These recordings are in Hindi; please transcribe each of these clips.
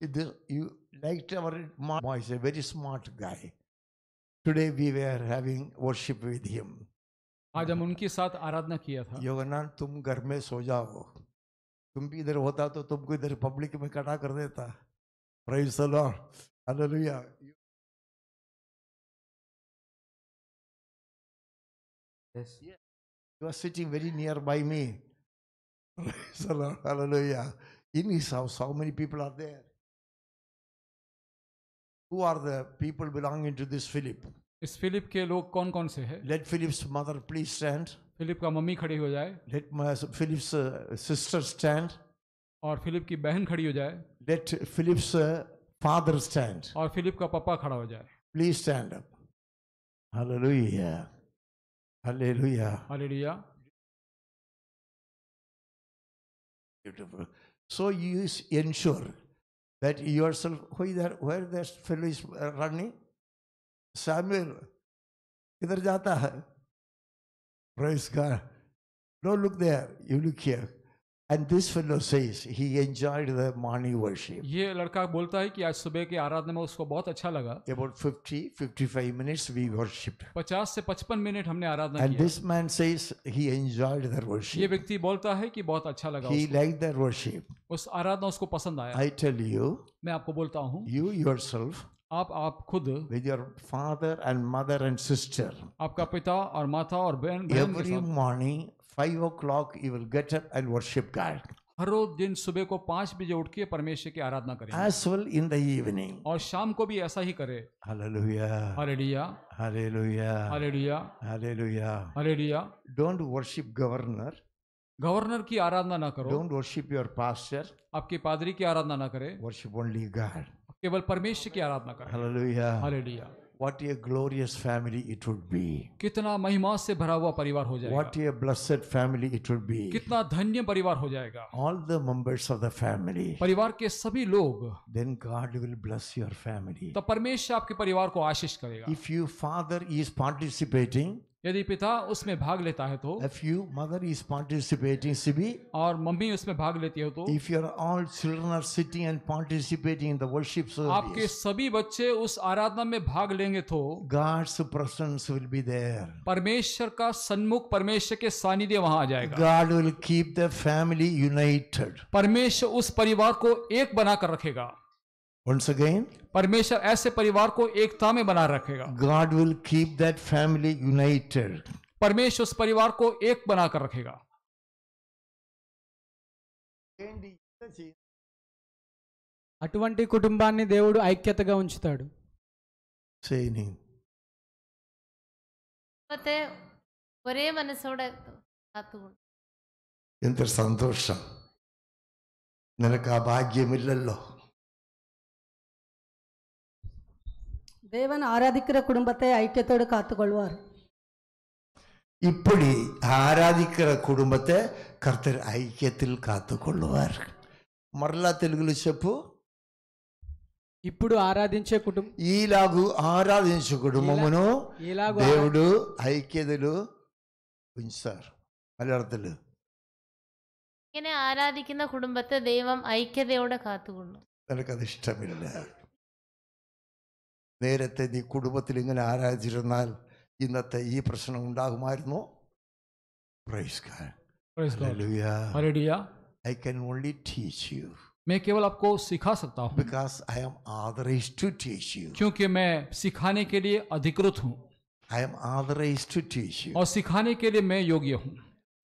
The- you liked our Ma- Ma is a very smart guy. Today we were having worship with him. आज हम उनके साथ आराधना किया था योगनान तुम घर में सो जाओ तुम भी इधर होता तो तुमको इधर पब्लिक में खड़ा कर देता Praise the Lord. Hallelujah. Yes. You are sitting very nearby me. Praise the Lord. Hallelujah. In his house, how many people are there? who are the people belonging to this Philip? इस फिलिप के लोग कौन कौन से हैं? Let Philip's mother please stand. Philip का मम्मी खड़ी हो जाए. Let my Philip's uh, sister stand. और फिलिप की बहन खड़ी हो जाए. Let Philip's uh, father stand. और फिलिप का पापा खड़ा हो जाए. Please stand up. Hallelujah. Hallelujah. Hallelujah. Beautiful. So you ensure that yourself, who is there, where that fellow is uh, running? Samuel. किधर जाता है? Praise God. Don't look there. You look here. And this fellow says he enjoyed the morning worship. ये लड़का बोलता है कि आज सुबह की आराधना में उसको बहुत अच्छा लगा About 50, 55 minutes we worshipped. 50 से 55 मिनट हमने आराधना And this man says he enjoyed their ये worship. व्यक्ति बोलता है कि बहुत अच्छा लगा He liked their worship. उस आराधना उसको पसंद आया I tell you, मैं आपको बोलता हूँ you yourself आप आप खुद with your father and mother and sister. आपका पिता और माता और बहन बहन के five o'clock you will get up and worship God हर रोज दिन सुबह को पाँच बजे उठ के परमेश्वर की आराधना करें as well in the evening और शाम को भी ऐसा ही करे। लोहिया हरेडिया हरे Lohia hallelujah hallelujah hallelujah hallelujah don't worship governor governor की आराधना ना करो। डोंट वर्शिप योर पास्टर आपके पादरी की आराधना ना करे। वर्शिप ओनली गॉड केवल परमेश्वर की आराधना करें। Hallelujah hallelujah What a glorious family it would be. कितना महिमा से भरा हुआ परिवार हो जाएगा What a blessed family it would be. कितना धन्य परिवार हो जाएगा All the members of the family. परिवार के सभी लोग Then God will bless your family. तो परमेश्वर आपके परिवार को आशीष करेगा If your father is participating, यदि पिता उसमें भाग लेता है तो? If you mother is participating see और मम्मी उसमें भाग लेती है तो? If you are all children are sitting and participating in the worship service आपके सभी बच्चे उस आराधना में भाग लेंगे तो? God's presence will be there परमेश्वर का सन्मुख परमेश्वर के सानिध्य वहाँ आ जाएगा। God will keep the family united परमेश्वर उस परिवार को एक बनाकर रखेगा। Once again, परमेश्वर ऐसे परिवार को एकता में बना रखेगा God will keep that family united. परमेश्वर उस परिवार को एक बना कर रखेगा అటువంటి కుటుంబాన్ని దేవుడు ఐక్యతగా ఉంచుతాడు సేని పోతే ఒరే మనసోడ ఎంత సంతోషం నెలకు ఆ భాగ్యం ఇళ్ళల్లో தேவன் ஆராதிக்கிற குடும்பத்தை ஐக்கியத்தோடு காத்துக்கொள்வார் இப்படி ആരാധിക്കുന്ന കുടുംബത്തെ കർത്തർ ഐക്യത്തിൽ കാത്തുകൊള്ളുവാർ మరలా తెలుగులో చెప్పు ఇప్పుడు ఆరాధించే కుటుంబం ఈలాగు ఆరాధించే కుటుంబమును దేవుడు ఐక్యతలు ఉంచారు మలయాళతలు ഇങ്ങനെ ആരാധിക്കുന്ന കുടുംബത്തെ ദൈവം ഐക്യതയോടെ കാത്തുകൊള്ളും നിനക്കത് ഇഷ്ടമില്ല നേരത്തെ നീ കുടുംബത്തിൽ ഇങ്ങനെ ആരാധിച്ചിരുന്നാൽ ഇന്നത്തെ ഈ പ്രശ്നം मैं केवल आपको सिखा सकता हूँ। Because I am authorise to teach you क्योंकि मैं सिखाने के लिए अधिकृत हूँ। I am authorise to teach you और सिखाने के लिए मैं योग्य हूँ।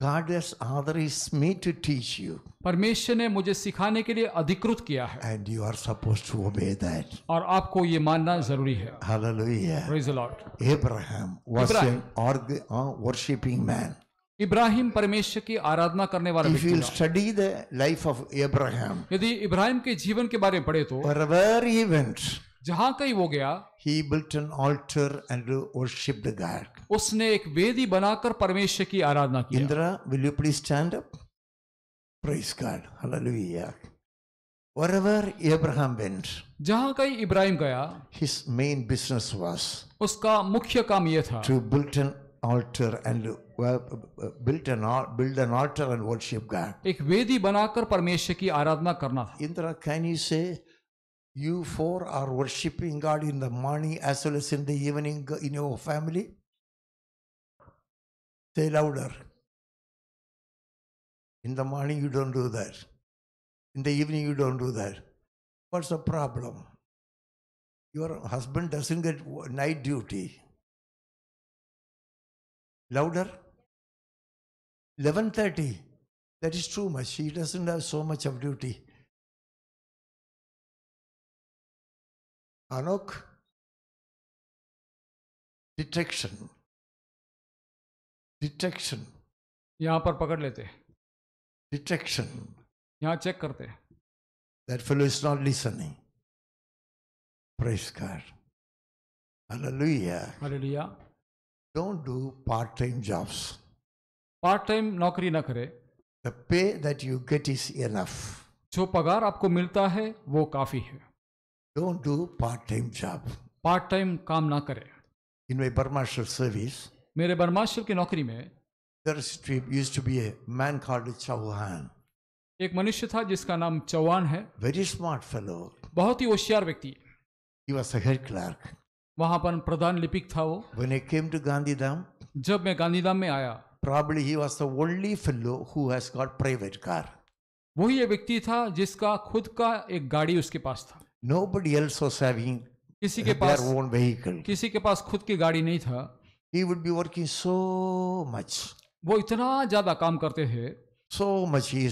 God has authorized me to teach you, परमेश्वर ने मुझे सिखाने के लिए अधिकृत किया है and you are supposed to obey that. और आपको ये मानना ज़रूरी है Hallelujah. Praise the Lord. Abraham was Abraham. an uh, worshipping man. Ibrahim परमेश्वर की आराधना करने वाला If व्यक्ति you study the life of Abraham, यदि इब्राहिम के जीवन के बारे में पढ़े तो wherever he went, जहाँ कहीं वो गया he built an altar and worshipped God. उसने एक वेदी बनाकर परमेश्वर की आराधना की Indra, will you please stand up? Praise God. Hallelujah. Wherever Abraham went, जहाँ कहीं इब्राहिम गया his main business was उसका मुख्य काम यह था to build an altar and uh, build an build an altar and worship God. एक वेदी बनाकर परमेश्वर की आराधना करना था Indra, can you say You four are worshiping God in the morning as well as in the evening in your family. Say louder. In the morning, you don't do that. In the evening, you don't do that. What's the problem? Your husband doesn't get night duty. Louder. 11:30. That is too much. He doesn't have so much of duty. Anok. Detection. Detection. यहाँ पर पकड़ लेते Detection. यहाँ चेक करते That fellow is not listening. Praise God. Hallelujah. Hallelujah Don't do part time jobs. Part time नौकरी ना करे The pay that you get is enough. जो पगार आपको मिलता है वो काफ़ी है Don't do part time job. Part time काम ना करे In my Burmashal service, मेरे बर्माशल की नौकरी में there used to be- a man called Chauhan. एक मनुष्य था जिसका नाम चौहान है Very smart fellow. बहुत ही होशियार व्यक्ति He was a head clerk. वहाँ पर प्रधान लिपिक था वो When I came to Gandhidham, जब मैं गांधीधाम में आया probably he was the only fellow who has got private car. वही ये व्यक्ति था जिसका खुद का एक गाड़ी उसके पास था nobody else was having किसी के पास किसी के पास खुद की गाड़ी नहीं था। He would be working so much वो इतना ज़्यादा काम करते थे। सो मच ही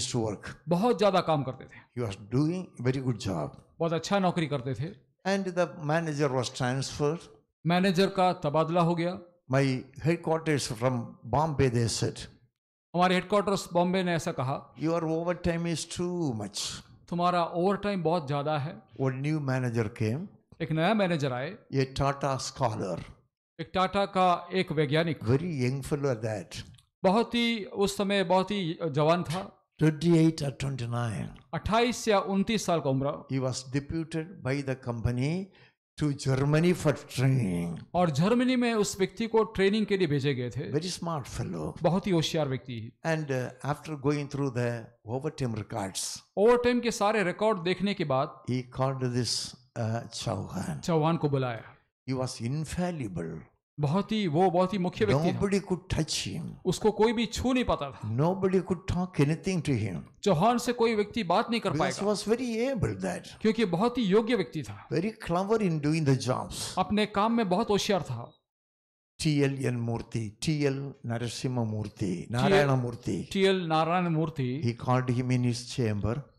बहुत ज़्यादा काम करते थे। He was doing very good job बहुत अच्छा नौकरी करते थे। And the manager was transfer manager का तबादला हो गया। My headquarters from Bombay they said हमारे हेडक्वार्टर्स बॉम्बे ने ऐसा कहा। Your overtime is too much तुम्हारा ओवर टाइम बहुत ज़्यादा है। न्यू मैनेजर केम एक नया मैनेजर आए। ये टाटा स्कॉलर एक टाटा का एक वैज्ञानिक। वेरी यंग फेलो बहुत ही उस समय बहुत ही जवान था। 28 या 29 28 या 29 साल का उम्र। He was deputed by the company to Germany for training और जर्मनी में उस व्यक्ति को ट्रेनिंग के लिए भेजे गए थे। वेरी स्मार्ट फेलो बहुत ही होशियार व्यक्ति। And after going through the overtime record overtime के सारे रिकॉर्ड देखने के बाद चौहान चौहान को बुलाया। ही वाज इनफैलिबल बहुत ही वो बहुत ही मुख्य व्यक्ति हैं। उसको कोई भी छू नहीं पाता था। नो बडी कुथिंग टू हिम चौहान से कोई व्यक्ति बात नहीं कर पाया क्योंकि बहुत ही योग्य व्यक्ति था। Very clever in doing jobs अपने काम में बहुत होशियार था। T L N Murthy T L Narasimha Murthy Narayana Murthy T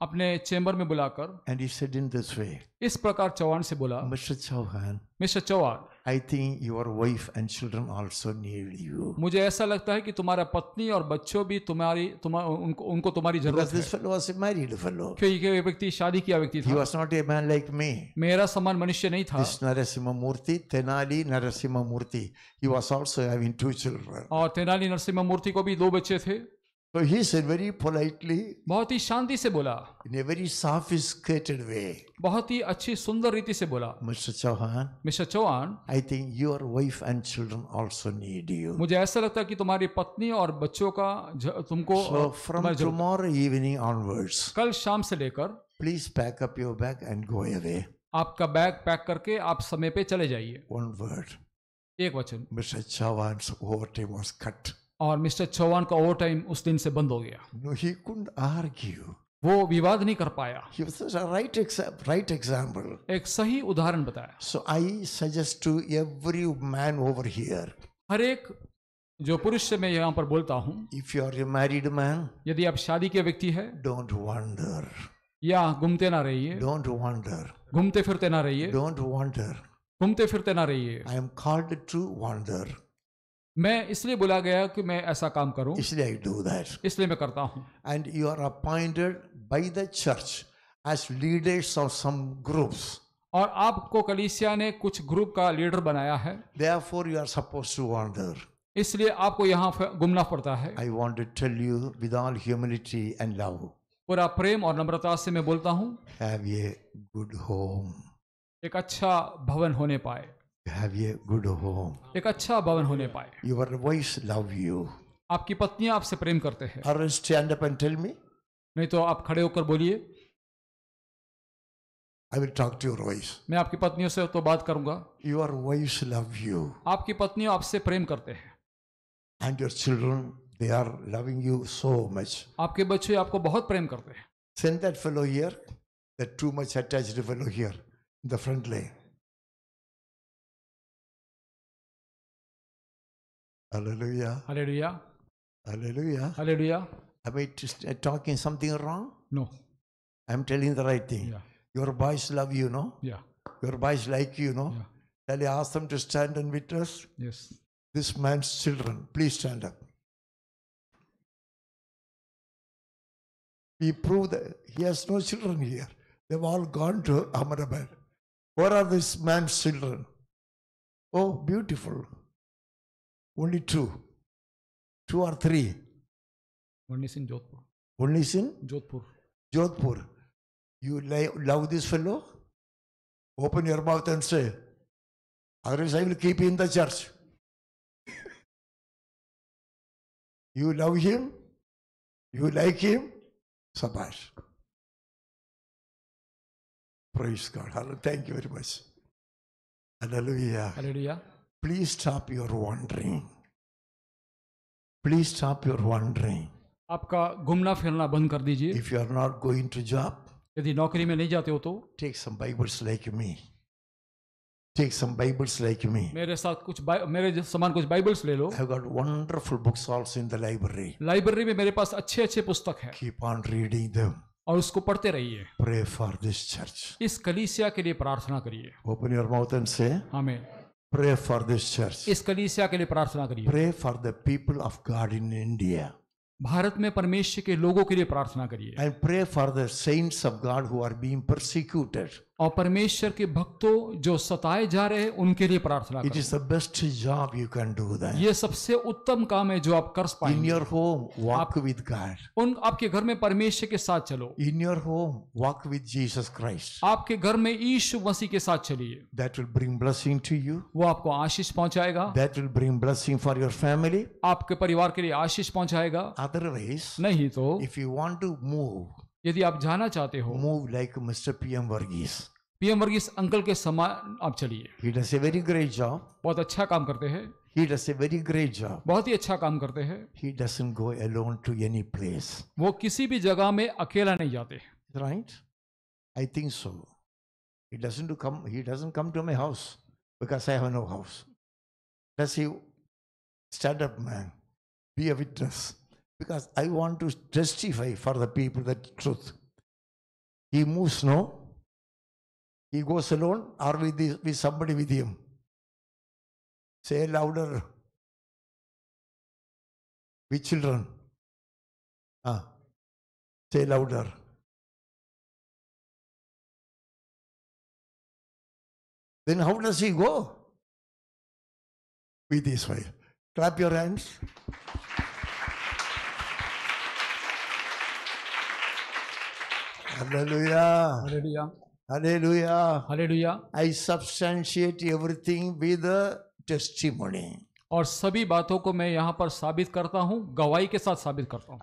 अपने चेम्बर में बुलाकर एंड इन इस प्रकार चौहान से बोला mister Chauhan mister Chauhan I think your wife and children also need you. मुझे ऐसा लगता है कि तुम्हारा पत्नी और बच्चों भी तुम्हारी तुम्हारा उनको उनको तुम्हारी ज़रूरत Because है this fellow was a married fellow. क्योंकि ये व्यक्ति शादी किया व्यक्ति था He was not a man like me. मेरा समान मनुष्य नहीं था This Narasimha Murthy, Tenali Narasimha Murthy, he was also having two children. और तेनाली नरसिम्हा मूर्ति को भी दो बच्चे थे So he said very politely, बहुत ही शांति से बोला in a very sophisticated way, बहुत ही अच्छी सुंदर रीति से बोला Mr. Chauhan, mister Chauhan I think your wife and children also need you. मुझे ऐसा लगता है कि तुम्हारी पत्नी और बच्चों का तुमको So from tomorrow evening onwards, कल शाम से लेकर please pack up your bag and go away. आपका बैग पैक करके आप समय पे चले जाइए One word. एक वचन Mr. Chauhan's overtime was cut. और मिस्टर चौहान का ओवर टाइम उस दिन से बंद हो गया। No, वो विवाद नहीं कर पाया। He was a एक सही उदाहरण बताया। So I suggest to every man over here हर एक जो पुरुष से मैं यहाँ पर बोलता हूँ if you are married man यदि आप शादी के व्यक्ति है डोंट वंडर या घूमते ना रहिए। डोंट वंडर घूमते फिरते ना रहिए। डोंट वर घूमते फिरते ना रहिए। I am called to wonder मैं इसलिए बोला गया कि मैं ऐसा काम करूँ। इसलिए इसलिए मैं करता हूँ। And you are appointed by the church as leaders of some groups और आपको कलीसिया ने कुछ ग्रुप का लीडर बनाया है। Therefore you are suppose to wander इसलिए आपको यहाँ घूमना पड़ता है। I want to tell you with all humility and love पूरा प्रेम और नम्रता से मैं बोलता हूँ। हैव ए गुड होम एक अच्छा भवन होने पाए। Have a good home. एक अच्छा भवन होने पाए Your wives love you. आपकी पत्नियाँ आपसे प्रेम करते हैं stand up and tell me. नहीं तो आप खड़े होकर बोलिए I will talk to your wives. मैं आपकी पत्नियों से तो बात करूँगा Your wives love you. आपकी पत्नियों आपसे प्रेम करते हैं And your children, they are loving you so much. आपके बच्चे आपको बहुत प्रेम करते हैं Send that fellow here, that too much attached fellow here, in the front Hallelujah. Hallelujah. Hallelujah. Hallelujah. Am I uh, talking something wrong? No. I'm telling the right thing. Yeah. Your boys love you, no? Yeah. Your boys like you, no? Yeah. Shall I ask them to stand and witness? Yes. This man's children, please stand up. We prove that he has no children here. They've all gone to Ahmedabad. Where are this man's children? Oh, beautiful. Only two. Two or three. One is in Jodhpur. One is in Jodhpur. Jodhpur. You love this fellow? Open your mouth and say, otherwise I will keep you in the church. you love him? You like him? Sabash. Praise God. Thank you very much. Hallelujah. Hallelujah. Please stop your wandering please stop your wandering आपका घूमना फिरना बंद कर दीजिए। If you are not going to job यदि नौकरी में नहीं जाते हो तो take some Bibles like me take some Bibles like me मेरे साथ कुछ मेरे समान कुछ बाइबल्स ले लो। I got wonderful books also in the library library में मेरे पास अच्छे-अच्छे पुस्तक है। कीप ऑन रीडिंग देम और उसको पढ़ते रहिए। प्रे फॉर दिस चर्च इस कलीसिया के लिए प्रार्थना करिए। ओपन योर माउथ एंड से आमेन Pray for this church. इस कलीसिया के लिए प्रार्थना करिए Pray for the people of God in India. Bharat में परमेश्वर के लोगों के लिए प्रार्थना करिए And pray for the saints of God who are being persecuted. और परमेश्वर के भक्तों जो सताए जा रहे हैं उनके लिए प्रार्थना it is the best job you can do that ये सबसे उत्तम काम है जो आप कर पाएँगे। In your home walk with God उन आपके घर में परमेश्वर के साथ चलो। In your home walk with Jesus Christ आपके घर में ईशु मसीह के साथ चलिए। That will bring blessing to you वो आपको आशीष पहुंचाएगा। That will bring blessing for your family आपके परिवार के लिए आशीष पहुंचाएगा। अदरवाइज़ नहीं तो if you want to move यदि आप जाना चाहते हो move like Mr. P.M. Varghese. PM Varghese uncle के समान आप चलिए He does a very great job. बहुत अच्छा काम करते हैं He does a very great job. बहुत ही अच्छा काम करते हैं He doesn't go alone to any place. वो किसी भी जगह में अकेला नहीं जाते Right? I think so. He doesn't do come. He doesn't come to my house because I have no house. Does he stand up, man? Be a witness. Because I want to testify for the people the truth. He moves, no? He goes alone or with, the, with somebody with him. Say louder. With children. Ah. Say louder. Then how does he go? With his. Clap your hands. Hallelujah. और सभी बातों को मैं यहाँ पर साबित करता हूँ गवाही के साथ साबित करता हूँ।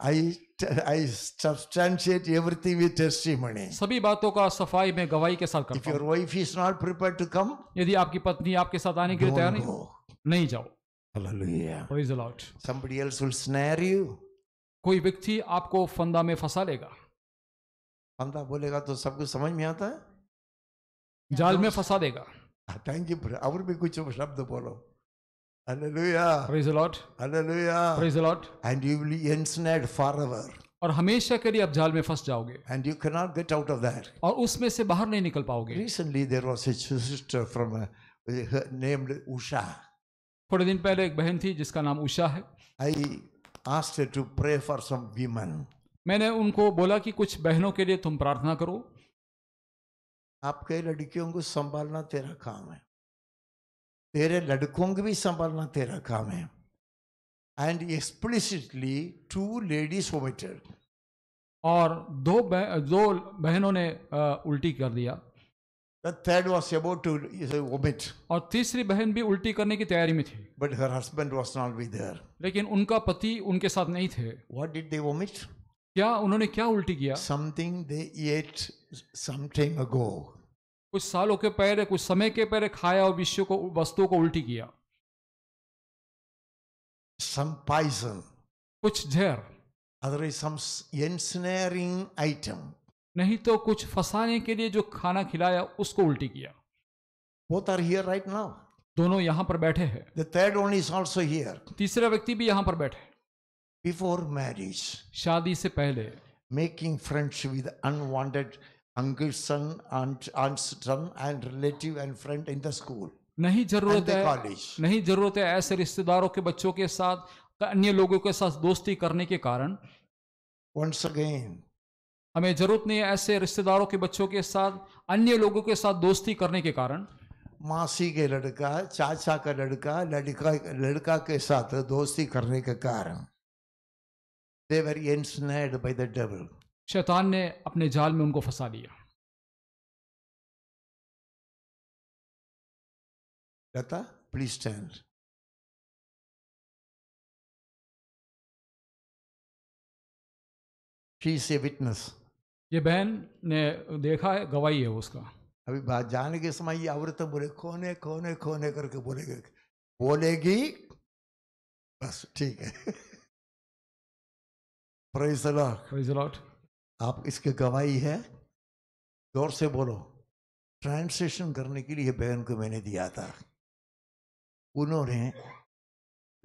I substantiate everything with testimony सभी बातों का सफ़ाई मैं गवाही के साथ करता हूँ। Wife is not prepared to come यदि आपकी पत्नी आपके साथ आने के लिए तैयार नहीं हो नहीं जाओ। Hallelujah praise the Lord somebody else कोई व्यक्ति आपको फंदा में फंसा लेगा। अंधा बोलेगा तो सब कुछ समझ में आता है? जाल में फंसा देगा। थैंक यू और भी कुछ शब्द बोलो। और हमेशा के लिए आप जाल में फंस जाओगे। And you cannot get out of that और उसमें से बाहर नहीं निकल पाओगे। Recently there was sister from Usha थोड़े दिन पहले एक बहन थी जिसका नाम उषा है। I asked to pray for some women मैंने उनको बोला कि कुछ बहनों के लिए तुम प्रार्थना करो। आपके लड़कियों को संभालना तेरा काम है। तेरे लड़कों को भी संभालना तेरा काम है। And explicitly two ladies vomited और दो बह, दो बहनों ने अ, उल्टी कर दिया। Third was about to vomit और तीसरी बहन भी उल्टी करने की तैयारी में थी। But her husband was not with her लेकिन उनका पति उनके साथ नहीं थे। व्हाट डिड दे वोमिट क्या उन्होंने क्या उल्टी किया something they ate some time ago कुछ सालों के पहले कुछ समय के पहले खाया और विषयों को वस्तुओं को उल्टी किया some poison, कुछ जहर other is some ensnaring item. नहीं तो कुछ फंसाने के लिए जो खाना खिलाया उसको उल्टी किया Both are here right now. दोनों यहाँ पर बैठे हैं The third one is also here. तीसरा व्यक्ति भी यहाँ पर बैठे हैं। Before marriage, शादी से पहले। making friends with unwanted uncle, son, aunt, aunt, son, and relative and friend in the school नहीं ज़रूरत है. नहीं ज़रूरत है ऐसे रिश्तेदारों के बच्चों के साथ अन्य लोगों के साथ दोस्ती करने के कारण। Once again, हमें ज़रूरत नहीं है ऐसे रिश्तेदारों के बच्चों के साथ अन्य लोगों के साथ दोस्ती करने के कारण। मासी के लड़का चाचा का लड़का लड़का लड़का के साथ दोस्ती करने के कारण। They were ensnared by the devil. शैतान ने अपने जाल में उनको फंसा लिया Lata, please stand. She is a witness. ये बहन ने देखा है गवाही है उसका अभी बात जाने के समय ये औरतें बोले कोने कोने कोने करके बोलेगी बोलेगी बस ठीक है Praise the Lord. Praise the Lord. आप इसके गवाही है? ज़ोर से बोलो। ट्रांसलेशन करने के लिए बहन को मैंने दिया था। उन्होंने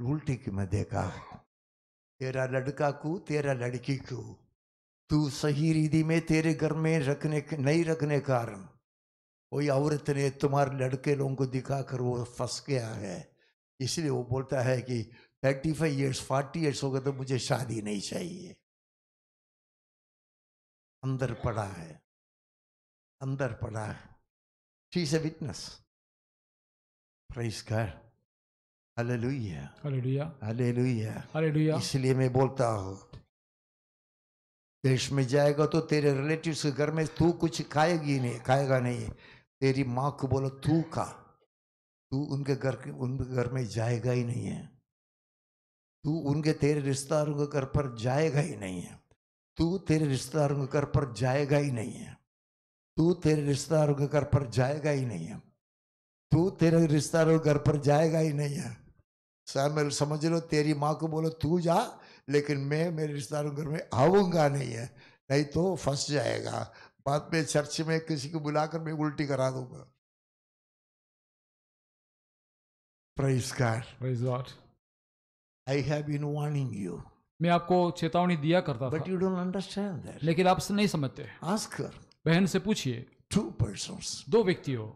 उल्टी की मैं देखा। तेरा लड़का को तेरा लड़की को? तू सही रीति में तेरे घर में रखने नहीं रखने कारण। कोई औरत ने तुम्हारे लड़के लोगों को दिखाकर वो फंस गया है। इसलिए वो बोलता है कि thirty five years forty years हो गए तो मुझे शादी नहीं चाहिए। अंदर पड़ा है। अंदर पड़ा है। She is a witness praise कर हालेलुया हालेलुया हालेलुया हालेलुया इसलिए मैं बोलता हूँ देश में जाएगा तो तेरे रिलेटिव्स के घर में तू कुछ खाएगी नहीं खाएगा नहीं। तेरी माँ को बोलो तू खा। तू उनके घर के उनके घर में जाएगा ही नहीं है। तू उनके तेरे रिश्तेदारों के घर पर जाएगा ही नहीं है। तू तेरे रिश्तेदारों के घर पर जाएगा ही नहीं है। तू तेरे रिश्तेदारों के घर पर जाएगा ही नहीं है। तू तेरे रिश्तेदारों के घर पर जाएगा ही नहीं है। सैमुअल समझ लो, तेरी माँ को बोलो, तू जा, लेकिन मैं मेरे रिश्तेदारों घर में आऊँगा नहीं है, नहीं तो फंस जाएगा। बाद में चर्च में किसी को बुलाकर मैं उल्टी करा दूँगा। Praise God. Praise I have been warning you मैं आपको चेतावनी दिया करता बट यू डोंट अंडरस्टैंड लेकिन आप नहीं समझते। आस्कर बहन से पूछिए। टू पर्सन दो व्यक्तियों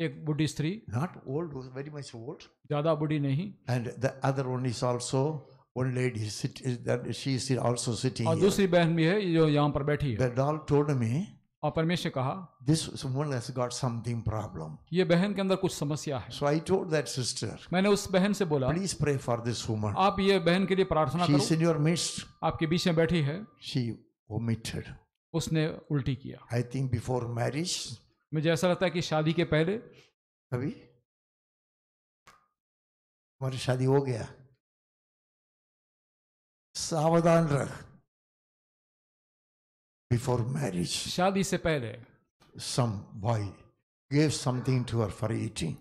एक बुढ़ी स्त्री। Not old very much old ज़्यादा बुढ़ी नहीं। And the other one is also One lady sit, that she is also sitting और दूसरी बहन भी है जो यहाँ पर बैठी है। The doll told me और परमेश्वर कहा दिस गॉट समथिंग प्रॉब्लम ये बहन के अंदर कुछ समस्या है। So I told that sister मैंने उस बहन से बोला please pray for this woman आप ये बहन के लिए प्रार्थना करो। इन योर मिस्ट आपके बीच में बैठी है। शी ओमिटेड उसने उल्टी किया। आई थिंक बिफोर मैरिज मुझे ऐसा लगता है कि शादी के पहले अभी हमारी शादी हो गया। सावधान रख बिफोर मैरिज शादी से पहले some boy gave something to her for eating.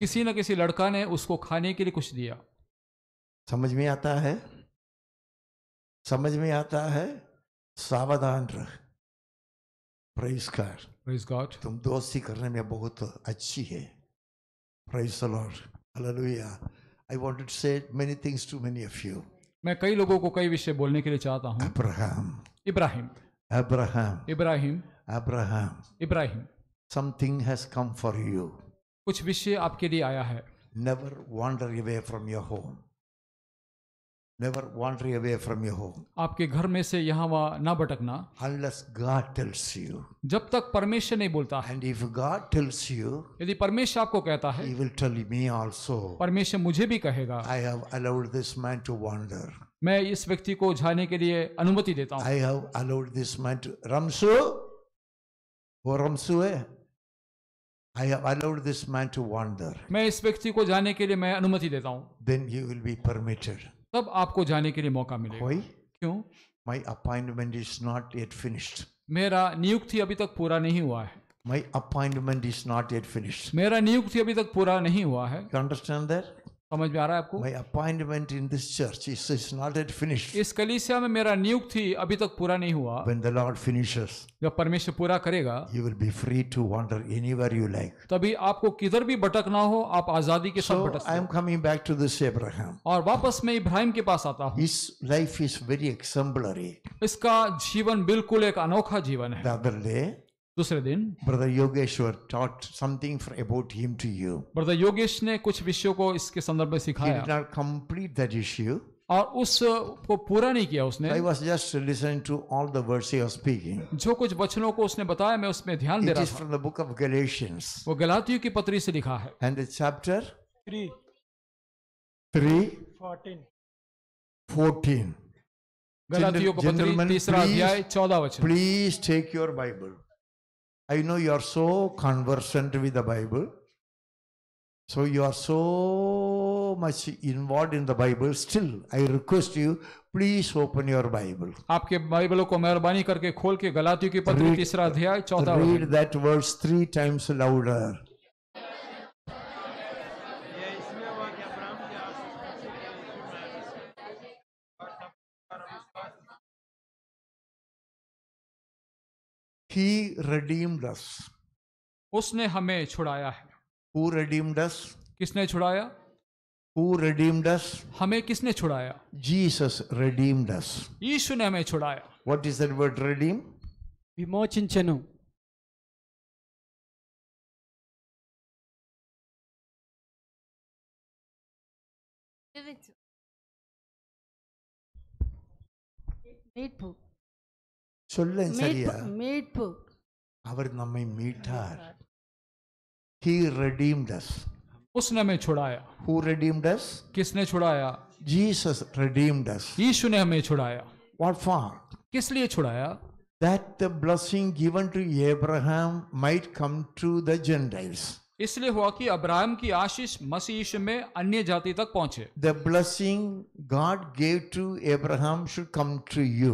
किसी न किसी लड़का ने उसको खाने के लिए कुछ दिया। समझ में आता है? समझ में आता है? सावधान रख प्रेस कर Praise God. तुम दोस्ती करने में बहुत अच्छी है। Praise the Lord hallelujah I wanted to say many things to many of you मैं कई लोगों को कई विषय बोलने के लिए चाहता हूँ। Abraham Ibrahim Abraham Ibrahim Abraham Ibrahim something has come for you कुछ विषय आपके लिए आया है never wander away from your home never wander away from your home आपके घर में से यहाँ वहाँ ना भटकना unless god tells you जब तक परमेश्वर नहीं बोलता है and if god tells you यदि परमेश्वर आपको कहता है he will tell me also परमेश्वर मुझे भी कहेगा i have allowed this man to wander मैं इस व्यक्ति को जाने के लिए अनुमति देता हूँ। I have allowed this man to रमसु वो रमसु है? I have allowed this man to wander मैं इस व्यक्ति को जाने के लिए मैं अनुमति देता हूँ। Then you will be permitted तब आपको जाने के लिए मौका मिलेगा। व्हाई क्यों? My appointment is not yet finished मेरा नियुक्ति अभी तक पूरा नहीं हुआ है। My appointment is not yet finished मेरा नियुक्ति अभी तक पूरा नहीं हुआ है। यू अंडरस्टैंड दैट समझ में आ रहा है आपको? My appointment in this church is is not at finished इस कलीसिया में मेरा नियुक्ति अभी तक पूरा नहीं हुआ। व्हेन द लॉर्ड फिनिशेस जब परमेश्वर पूरा करेगा you will be free to wander anywhere you like तभी आपको किधर भी भटकना हो आप आज़ादी के साथ भटक सकते I am coming back to this Abraham और वापस मैं इब्राहिम के पास आता हूँ। इस लाइफ इज़ वेरी एक्सेम्पलरी इसका जीवन बिल्कुल एक अनोखा जीवन है। द अदर डे दूसरे दिन brother Yogeshwar taught something for about him to you brother Yogesh ने कुछ विषयों को इसके संदर्भ में सिखाया। कंप्लीट दैट इश्यू और उस को पूरा नहीं किया उसने। I was just listening to all the words he speaking जो कुछ वचनों को उसने बताया मैं उसमें ध्यान दे रहा था। From the book of Galatians वो गलातियों की पत्री से लिखा है। एंड द चैप्टर 3 3 14 14 तीसरा अध्याय 14 वचन। Please take your Bible I know you are so conversant with the Bible. So you are so much involved in the Bible. Still, I request you, please open your Bible. आपके बाइबलों को मेहरबानी करके खोल के गलातियों की पत्री Read- तीसरा अध्याय चौदह Read वचन that verse three times louder. He redeemed us. उसने हमें छुड़ाया है Who redeemed us? किसने छुड़ाया Who redeemed us? हमें किसने छुड़ाया Jesus redeemed us. यीशु ने हमें छुड़ाया What is that word redeem? విమోచించెను విడిపించు. மீட்பு சொல்லேன் சரியா மீட்பு மீட்பு அவர் நம்மை மீட்டார் He redeemed us. उसने हमें छुड़ाया Who redeemed us? किसने छुड़ाया Jesus redeemed us. यीशु ने हमें छुड़ाया What for? किस लिए छुड़ाया That the blessing given to Abraham might come to the Gentiles. इसलिए हुआ कि अब्राहम की आशीष मसीह यीशु में अन्य जाति तक पहुंचे The blessing God gave to Abraham should come to you.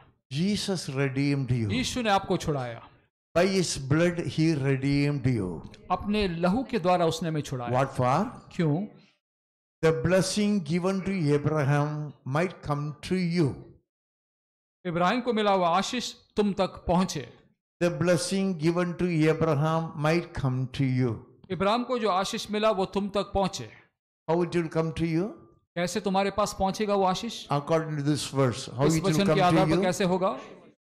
Jesus redeemed you. यीशु ने आपको छुड़ाया By his blood he redeemed you. अपने लहू के द्वारा उसने हमें छुड़ाया What for? क्यों The blessing given to Abraham might come to you. Ibrahim को मिला हुआ आशीष तुम तक पहुँचे The blessing given to Abraham might come to you. Ibrahim को जो आशीष मिला वो तुम तक पहुँचे How it will come to you? कैसे तुम्हारे पास पहुंचेगा वो आशीष? According to this verse how it will come to you कैसे होगा?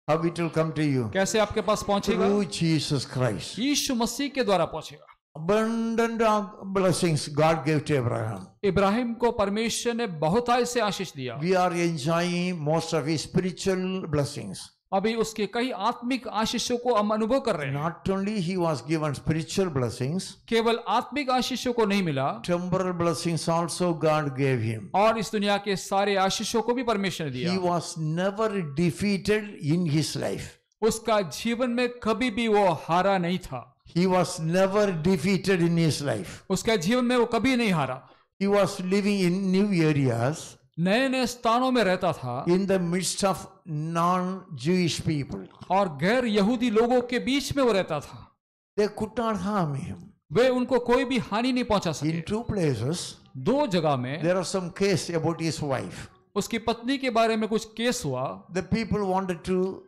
How it will come to you कैसे आपके पास पहुंचेगा? थ्रू जीसस क्राइस्ट यीशु मसीह के द्वारा पहुंचेगा। Abundant blessings god gave to abraham. Ibrahim को परमेश्वर ने बहुत आय से आशीष दिया। We are enjoying most of spiritual blessings अभी उसके कई आत्मिक आशीषों को हम अनुभव कर रहे हैं। Not only he was given spiritual blessing केवल आत्मिक आशीषों को नहीं मिला। Temporal blessing also God gave him और इस दुनिया के सारे आशीषों को भी परमेश्वर दिया। Was never defeated in his life उसका जीवन में कभी भी वो हारा नहीं था। He was never defeated in his life. उसके जीवन में वो कभी नहीं हारा। He was living in new areas. नए नए स्थानों में रहता था। In the midst of non Jewish people और गैर यहूदी लोगों के बीच में वो रहता था। दे वे उनको कोई भी हानि नहीं पहुँचा सके। इन टू प्लेसेस दो जगह में there are some about his wife उसकी पत्नी के बारे में कुछ केस हुआ। The people want to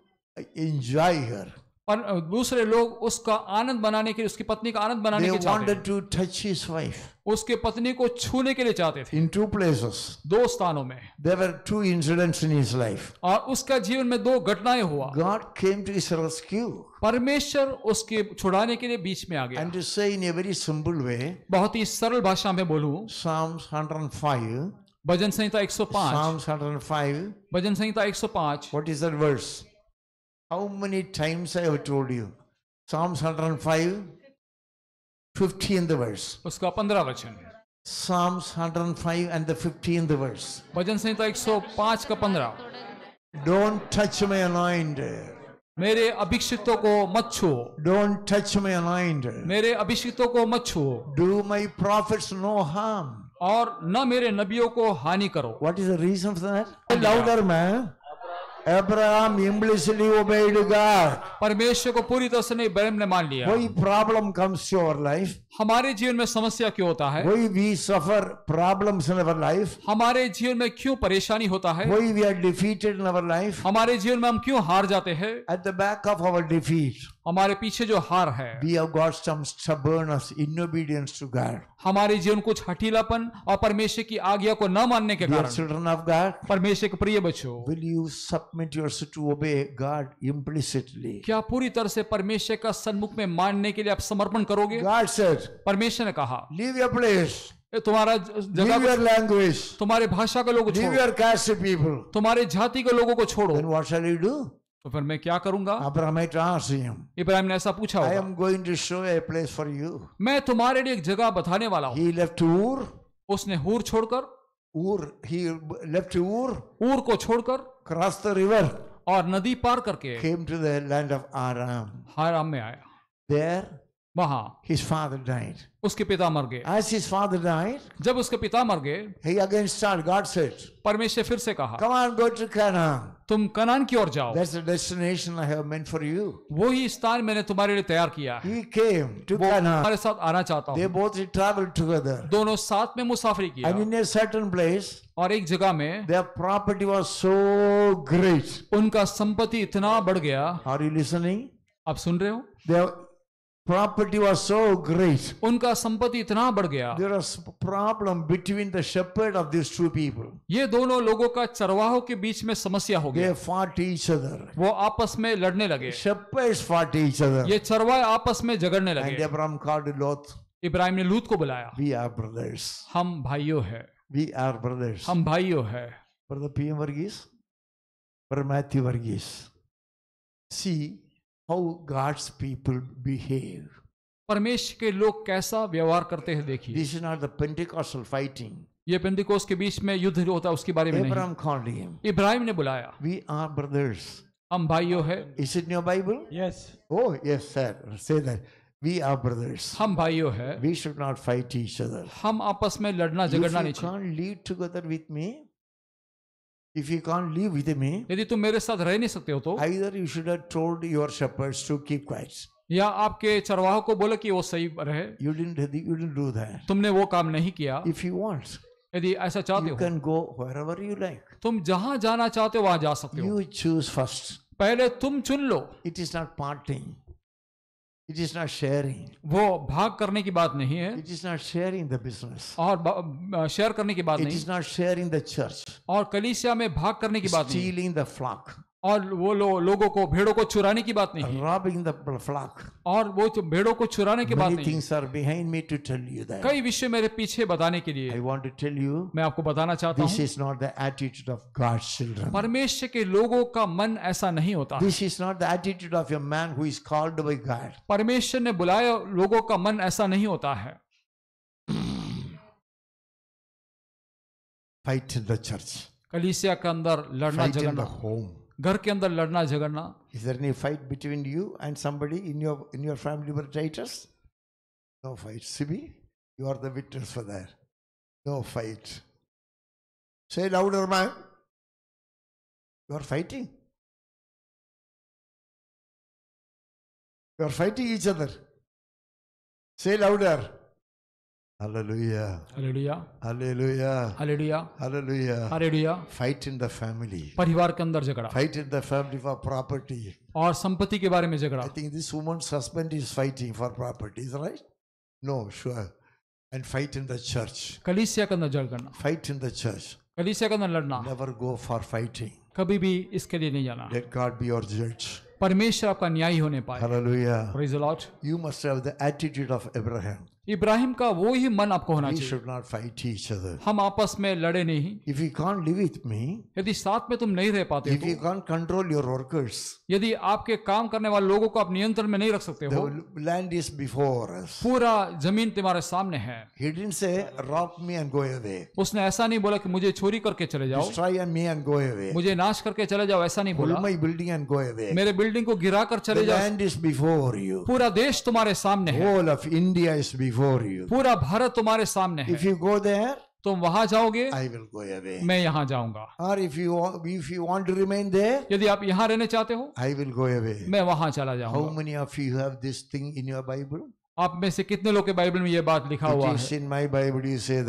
enjoy her और दूसरे लोग उसका आनंद बनाने के लिए उसकी पत्नी का आनंद बनाने They के चाहते to touch his wife. उसके पत्नी को छूने के लिए चाहते थे इन टू प्लेसेस दो स्थानों में There were two incidents in his life. और उसका जीवन में दो घटनाएँ हुआ God came to his rescue. परमेश्वर उसके छुड़ाने के लिए बीच में आ गया And to say in a very simple way, बहुत ही सरल भाषा में बोलू Psalms 105. Bhajan Samhita 105. Psalms 105. Bhajan Samhita 105. What is that verse? How many times I have told you? Psalms 105, 15th verse. उसका पंद्रह वचन Psalms 105 and the 15th verse. भजन संहिता 105 का पंद्रह Don't touch my anointed. मेरे अभिषिक्तों को मत छुओ Don't touch my anointed. मेरे अभिषिक्तों को मत छुओ Do my prophets no harm. और न मेरे नबियों को हानि करो What is the reason for that? Louder, man. Abraham implicitly obeyed God. परमेश्वर को पूरी तरह से नहीं इब्राहिम ने मान लिया Why problem comes to our life? हमारे जीवन में समस्या क्यों होता है Why we suffer problems in our life? हमारे जीवन में क्यों परेशानी होता है Why we are defeated in our life? हमारे जीवन में हम क्यों हार जाते हैं At the back of our defeat, हमारे पीछे जो हार है we have got some stubbornness, inobedience to God. हमारे जीवन कुछ हठीलापन और परमेश्वर की आज्ञा को न मानने के कारण परमेश्वर के प्रिय क्या पूरी तरह से परमेश्वर का सन्मुख में मानने के लिए आप समर्पण करोगे? परमेश्वर ने कहा लीव योर प्लेस तुम्हारा जगह लैंग्वेज तुम्हारे भाषा का लोग तुम्हारे जाति के लोगों को छोड़ो। तो फिर मैं क्या करूँगा? इब्राहिम ने ऐसा पूछा I am going to show a place for you मैं तुम्हारे लिए एक जगह बताने वाला हूँ। लेफ़्ट ऊर उसने हूर छोड़कर ऊर ही लेफ़्ट ऊर ऊर को छोड़कर क्रॉस द रिवर और नदी पार करके केम आराम में आया। देयर वहाँ his father died. उसके पिता मर गए As his father died, जब उसके पिता मर गए he again started. God said, परमेश्वर फिर से कहा Come on, go to Canaan. तुम कनान की ओर जाओ That's the destination I have meant for you. वो ही स्थान मैंने तुम्हारे लिए तैयार किया है He came to वो Canaan. हमारे साथ आना चाहता They both traveled together. दोनों साथ में मुसाफरी किया And in a certain place, और एक जगह में their property was so great. उनका संपत्ति इतना बढ़ गया Are you listening? आप सुन रहे हो Their property was so great. उनका संपत्ति इतना बढ़ गया There was problem between the shepherd of these two people. ये दोनों लोगों का चरवाहों के बीच में समस्या हो They fought each other. वो आपस में लड़ने लगे Shepherds fought each other. ये चरवाहे आपस में झगड़ने And लगे Abraham called Lot. इब्राहिम ने लूत को बुलाया We are brothers. हम भाइयों है We are brothers. हम भाइयों है Brother P.M. Varghese, Brother Matthew Varghese. See how God's people behave. परमेश्वर के लोग कैसा व्यवहार करते हैं देखिए This is not the Pentecostal fighting. ये पेंतिकोस के बीच में युद्ध होता है उसके बारे में नहीं Abraham called him. इब्राहिम ने बुलाया We are brothers. हम भाइयों है Is it in your Bible? Yes. Oh, yes, sir. Say that. We are brothers. हम भाइयों है We should not fight each other. हम आपस में लड़ना झगड़ना you नहीं चाहिए can't live together with me, if you can't live with me, यदि तुम मेरे साथ रह नहीं सकते हो तो either you should have told your shepherds to keep quiet. या आपके चरवाहों को बोले कि वो सही रहे You didn't, you didn't do that. तुमने वो काम नहीं किया If you want, यदि ऐसा चाहते you हो can go wherever you like. तुम जहाँ जाना चाहते हो वहाँ जा सकते हो You choose first. पहले तुम चुन लो It is not parting. It is not sharing वो भाग करने की बात नहीं है। It is not sharing the business और शेयर करने की बात it is not sharing the church और कलिसिया में भाग करने की बात स्टीलिंग द फ्लॉक और वो लो, लोगों को भेड़ों को चुराने की बात नहीं। Robbing और वो जो भेड़ों को चुराने की बात नहीं। are कई विषय मेरे पीछे बताने के लिए। You, मैं आपको बताना चाहता this परमेश्वर के लोगों का मन ऐसा नहीं होता। This is not the attitude of your man who is called by God परमेश्वर ने बुलाया लोगों का मन ऐसा नहीं होता है। चर्च कलीसिया के अंदर लड़ना home घर के अंदर लड़ना झगड़ना Is there any fight between you and somebody in your in your family members? No fight. Sibi, you are the witness for that. No fight. Say louder, man. You are fighting. You are fighting each other. Say louder. Hallelujah. Hallelujah Hallelujah. Hallelujah Hallelujah. Hallelujah Fight in the family. परिवार के अंदर झगड़ा Fight in the family for property. और संपत्ति के बारे में झगड़ा I think this woman's husband is fighting for property, is right? No, sure. And fight in the church. कलीसिया के अंदर झगड़ना Fight in the church. कलीसिया के अंदर लड़ना Never go for fighting. कभी भी इसके लिए नहीं जाना Let God be your judge. परमेश्वर आपका न्याय होने पाए Hallelujah. Praise the Lord. You must have the attitude of Abraham. Ibrahim का वो ही मन आपको होना चाहिए। हम आपस में लड़े नहीं। If you can't live with me, यदि साथ में तुम नहीं रह पाते If तो, you can't control your यदि आपके काम करने वाले लोगों को आप नियंत्रण में नहीं रख सकते हो land is before पूरा ज़मीन तुम्हारे सामने है। उसने ऐसा नहीं बोला कि मुझे चोरी करके चले जाओ। Destroy me मुझे नाश करके चले जाओ ऐसा नहीं बोला। My building and go मेरे बिल्डिंग को गिरा कर चले जाओ। बिफोर यू पूरा देश तुम्हारे सामने इंडिया बिफोर यू पूरा भारत तुम्हारे सामने इफ़ यू गो देर तुम वहाँ जाओगे आई विल गो अवे मैं यहाँ जाऊँगा। और if you if you want to remain there यदि आप यहाँ रहने चाहते हो आई विल गो अवे मैं वहाँ चला जाऊँगा। This thing in your Bible आप में से कितने लोग के बाइबल में यह बात लिखा हुआ है? In my Bible you say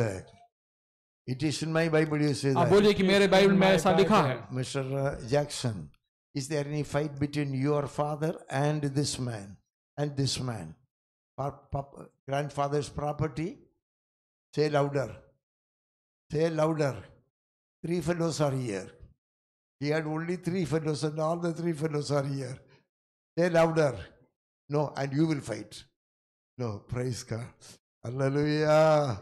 it is in my Bible you say बोलिए कि मेरे बाइबल में ऐसा लिखा है। Mister Jackson is there any fight between your father and this man and this man Grandfather's property? Say louder. Say louder. Three fellows are here. He had only three fellows, and all the three fellows are here. Say louder. No, and you will fight. No, praise God. Hallelujah.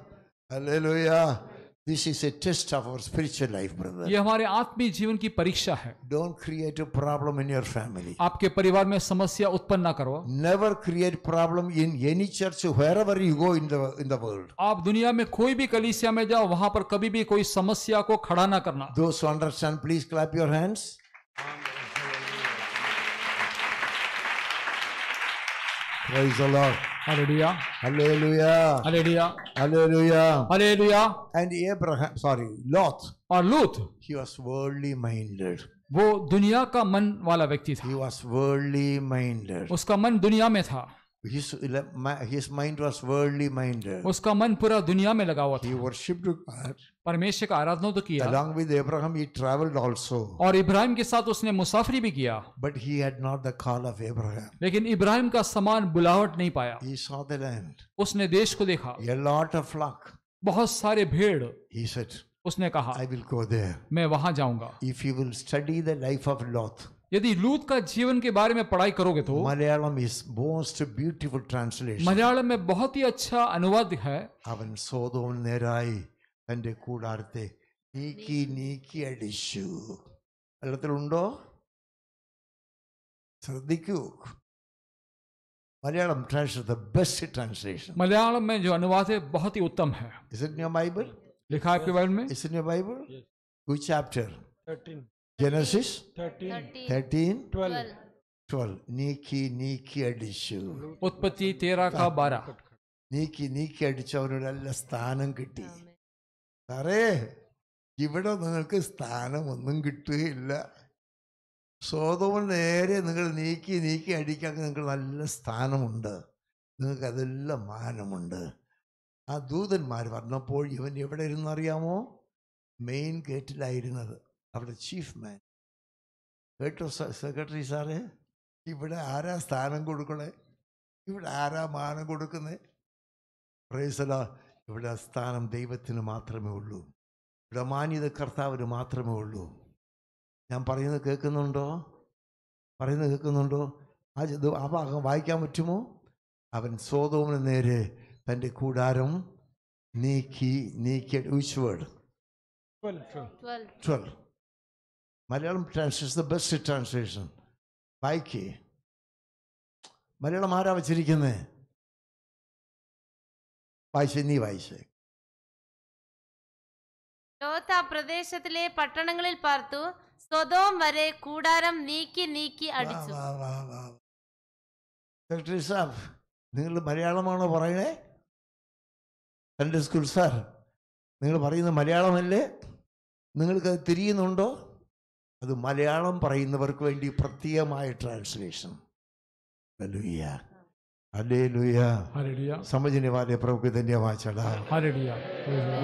Hallelujah. This is a test of our spiritual life, brother. ये हमारे आत्मिक जीवन की परीक्षा है Don't create a problem in your family. आपके परिवार में समस्या उत्पन्न ना करो Never create problem in any church wherever you go in the in the world. आप दुनिया में कोई भी कलीसिया में जाओ वहाँ पर कभी भी कोई समस्या को खड़ा ना करना Those who understand, please clap your hands. Praise the Lord. Hallelujah. Hallelujah. Hallelujah. Hallelujah. Hallelujah. And Abraham, sorry, Lot. Or Lot. He was worldly minded. वो दुनिया का मन वाला व्यक्ति था He was worldly minded. उसका मन दुनिया में था His, his mind was worldly minded. उसका मन पूरा दुनिया में लगा हुआ He था worshipped God. परमेश्वर का आराधना तो किया Along with Abraham, he traveled also. और इब्राहिम के साथ उसने मुसाफरी भी किया But he had not the call of Abraham. लेकिन इब्राहिम का समान बुलावट नहीं पाया He saw the land, उसने देश को देखा a lot of flock. बहुत सारे भेड़ He said, उसने कहा I will go there. मैं वहां जाऊंगा If you will study the life of Lot, यदि लूत का जीवन के बारे में पढ़ाई करोगे तो Malayalam is most beautiful translation. Malayalam में बहुत ही अच्छा अनुवाद है അവൻ സോതോം നേരായി തന്റെ കൂടാരത്തെ നീക്കി നീക്കി അടിച്ചു വെള്ളത്തിലുണ്ടോ ശ്രദ്ധിക്കൂ Malayalam translation the best translation Malayalam में जो अनुवाद है बहुत ही उत्तम है Is it in your Bible? लिखा है आपके बाइबल में Is it in your Bible? Which chapter? 13, Genesis thirteen twelve നീക്കി നീക്കി അടിച്ചു. ഉത്പത്തി ബാര. നീക്കി നീക്കി അടിച്ചു അവനോട് നല്ല സ്ഥാനം കിട്ടി. സാറേ ഇവിടെ നിങ്ങൾക്ക് സ്ഥാനം ഒന്നും കിട്ടുകയില്ല. സ്വതവും നേരെ നിങ്ങൾ നീക്കി നീക്കി അടിക്കാൻ നിങ്ങൾക്ക് നല്ല സ്ഥാനമുണ്ട്. നിങ്ങൾക്ക് അതെല്ലാം മാനമുണ്ട്. ആ ദൂതന്മാർ പറഞ്ഞപ്പോൾ ഇവൻ എവിടെ ഇരുന്നറിയാമോ മെയിൻ ഗേറ്റിലായിരുന്നത് അവിടെ ചീഫ് മാൻ. കേട്ടോ സെക്രട്ടറി സാറേ? ഇവിടെ ആരാ സ്ഥാനം കൊടുക്കണേ? ഇവിടെ ആരാ മാനം കൊടുക്കുന്നേ? പ്രേസല ഇവിടെ സ്ഥാനം ദൈവത്തിന് മാത്രമേ ഉള്ളൂ. ഇവിടെ മാന്യത കർത്താവിന് മാത്രമേ ഉള്ളൂ. ഞാൻ പറയുന്നത് കേൾക്കുന്നുണ്ടോ? പറയുന്നത് കേൾക്കുന്നുണ്ടോ? ആ ചെ ആ ഭാഗം വായിക്കാൻ പറ്റുമോ? അവൻ സ്വതോമിന് നേരെ തന്റെ കൂടാരം നീക്കി നീക്കി which word 12, 12. Twelve twelve Malayalam translation the best translation വായിക്കേ. Malayalam ആരാ വച്ചിരിക്കുന്നത് വായിച്ചേ നീ വായിച്ചേ. ലോത്ത് പ്രദേശത്തിലെ പട്ടണങ്ങളിൽ പാർത്തു സ്വതോം വരെ കൂടാരം നീക്കി നീക്കി അടിച്ചു. സെക്രട്ടറി സാർ നിങ്ങൾ മലയാളമാണോ പറയണേ സൺഡേ സ്കൂൾ സാർ നിങ്ങൾ പറയുന്നത് മലയാളമല്ലേ? നിങ്ങൾക്കത് തിരിയുന്നുണ്ടോ? അത് മലയാളം പറയുന്നവർക്ക് വേണ്ടി പ്രത്യേകമായ ട്രാൻസ്ലേഷൻ ഹല്ലേലൂയ ഹല്ലേലൂയ हालेलुया समझने वाले प्रभु को धन्यवाद चढ़ा hallelujah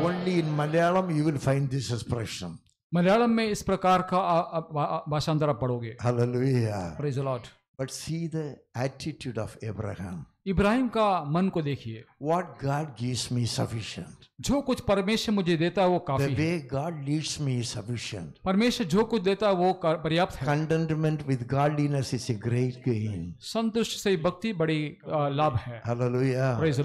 only in Malayalam you will find this expression Malayalam में इस प्रकार का आ- आ- भा- भाषांतर आप पढ़ोगे hallelujah praise lord but see the attitude of Abraham Ibrahim का मन को देखिए what God gives me sufficient. जो कुछ परमेश्वर मुझे देता है वो The काफ़ी है way God leads me is sufficient. परमेश्वर जो कुछ देता है वो का- पर्याप्त है Contentment with godliness is a great gain. संतुष्ट से भक्ति बड़ी आ, लाभ है Hallelujah. Praise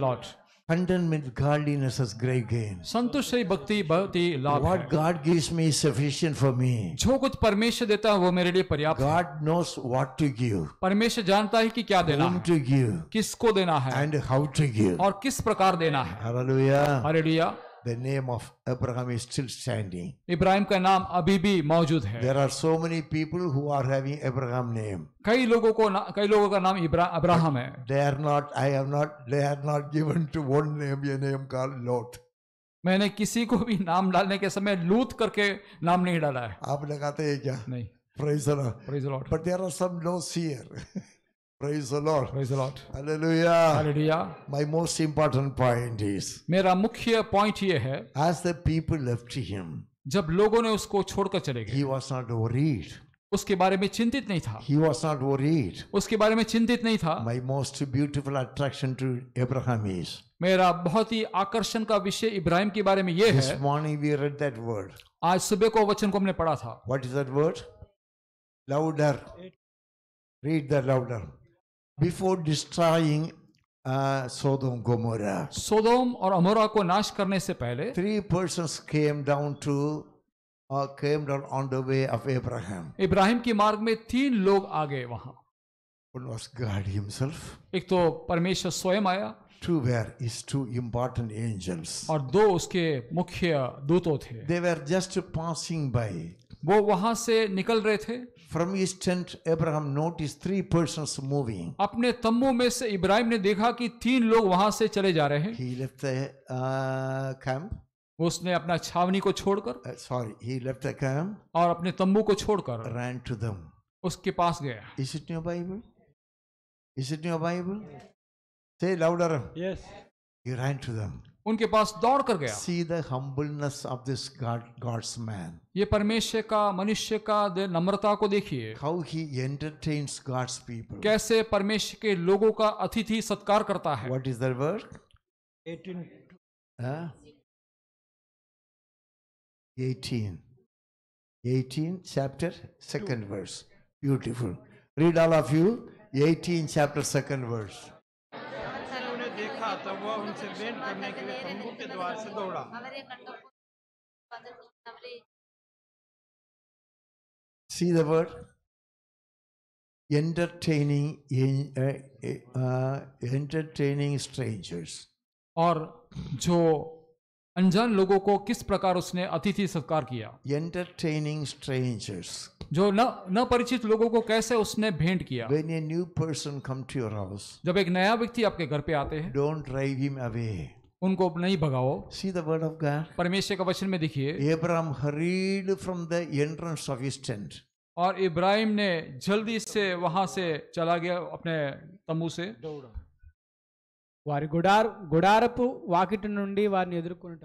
Contentment, godliness as great gain. संतुष्ट ही भक्ति बहुत ही लाभ What God gives me is sufficient for me. जो कुछ परमेश्वर देता है वो मेरे लिए पर्याप्त है God knows what to give, परमेश्वर जानता है कि क्या देना whom है to give, किसको देना है and how to give. और किस प्रकार देना है Hallelujah. Hallelujah The name of Abraham is still standing. Ibrahim का नाम अभी भी मौजूद है There are so many people who are having Abraham name. कई लोगों को कई लोगों का नाम अब्राहम है They are not, I have not, they are not given to one name, a name called Lot. मैंने किसी को भी नाम डालने के समय लूत करके नाम नहीं डाला है आप लगाते हैं क्या नहीं Praise the Lord. Praise the Lord But there are some Lots here. Praise the Lord. Praise the Lord Hallelujah. Hallelujah My most important point is मेरा मुख्य पॉइंट ये है as the people left him, जब लोगों ने उसको छोड़कर चले गए he was not worried. उसके बारे में चिंतित नहीं था He was not worried. उसके बारे में चिंतित नहीं था My most beautiful attraction to Abraham is मेरा बहुत ही आकर्षण का विषय इब्राहिम के बारे में ये this है morning we read that word. आज सुबह को वचन को हमने पढ़ा था What is that word? Louder. Read that louder. Before destroying uh, Sodom Gomorrah, Sodom और अमोरा को नाश करने से पहले three persons came down to uh, came down on the way of Abraham. Ibrahim के मार्ग में तीन लोग आ गए वहाँ One was God Himself. एक तो परमेश्वर स्वयं आया Two were His two important angels. और दो उसके मुख्य दूतों थे They were just passing by. वो वहाँ से निकल रहे थे From his tent, Abraham noticed three persons moving. अपने तंबू में से इब्राहिम ने देखा कि तीन लोग वहाँ से चले जा रहे हैं He left the uh, camp. उसने अपना छावनी को छोड़कर Uh, sorry, he left the camp, और अपने तंबू को छोड़कर ran to them. उसके पास गया Is it in your Bible? Is it in your Bible? Say louder. Yes. He ran to them. उनके पास दौड़ कर गया। See the humbleness of this God's man ये परमेश्वर का मनुष्य का नम्रता को देखिए। How he entertain God's people कैसे परमेश्वर के लोगों का अतिथि सत्कार करता है। What is the work eighteen eighteen chapter second verse beautiful read all of you 18 chapter second verse See the word entertaining eh, eh, eh, uh, entertaining strangers or. अनजान लोगों को किस प्रकार उसने अतिथि सत्कार किया? एंटरटेनिंग स्ट्रेंजर्स जो न न परिचित लोगों को कैसे उसने भेंट किया? When a new person come to your house जब एक नया व्यक्ति आपके घर पे आते हैं डोंट ड्राइव हिम अवे उनको नहीं भगाओ। सी द ऑफ़ गॉड परमेश्वर के वचन में देखिए। Abraham hurried from the entrance of his और इब्राहिम ने जल्दी से वहाँ से चला गया अपने तम्बू से। दौड़ा। వారి గుడార గుడారపు వాకిటి నుండి వారిని ఎదుర్కొనుట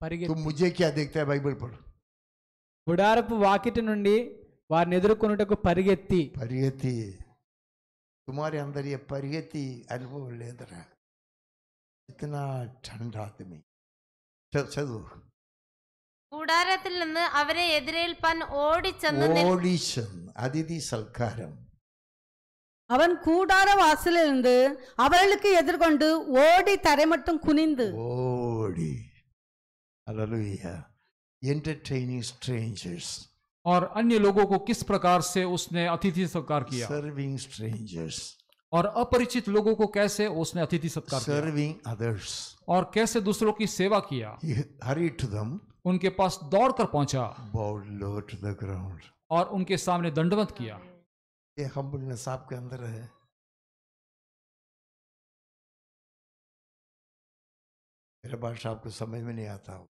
పరిగెత్తి तुम मुझे क्या देखता है बाइबल पढ़ గుడారపు వాకిటి నుండి వారిని ఎదుర్కొనుటకు పరిగెత్తి परियति तुम्हारे अंदर ये परियति अनुभव लेदरा इतना ठंडा आदमी चल- चलो കൂടാരത്തിൽ നിന്ന് അവരെ എതിരേൽപ്പാൻ ഓടിച്ചെന്ന് നിൽ- ഓഡിഷൻ അതിഥി സൽക്കാരം அவன் கூடார வாசலிலிருந்து அவர்களுக்கு எதிர்கொண்டு ஓடி தரை மட்டும் குனிந்து ഓടി Hallelujah. entertaining strangers और अन्य लोगों को किस प्रकार से उसने अतिथि सत्कार किया serving strangers और अपरिचित लोगों को कैसे उसने अतिथि सत्कार किया serving others और कैसे दूसरों की सेवा किया he hurried to them उनके पास दौड़ कर पहुंचा bowed low to the ground और उनके सामने दंडवत किया ये humbleness आपके अंदर है मेरा भाषा आपको समझ में नहीं आता हो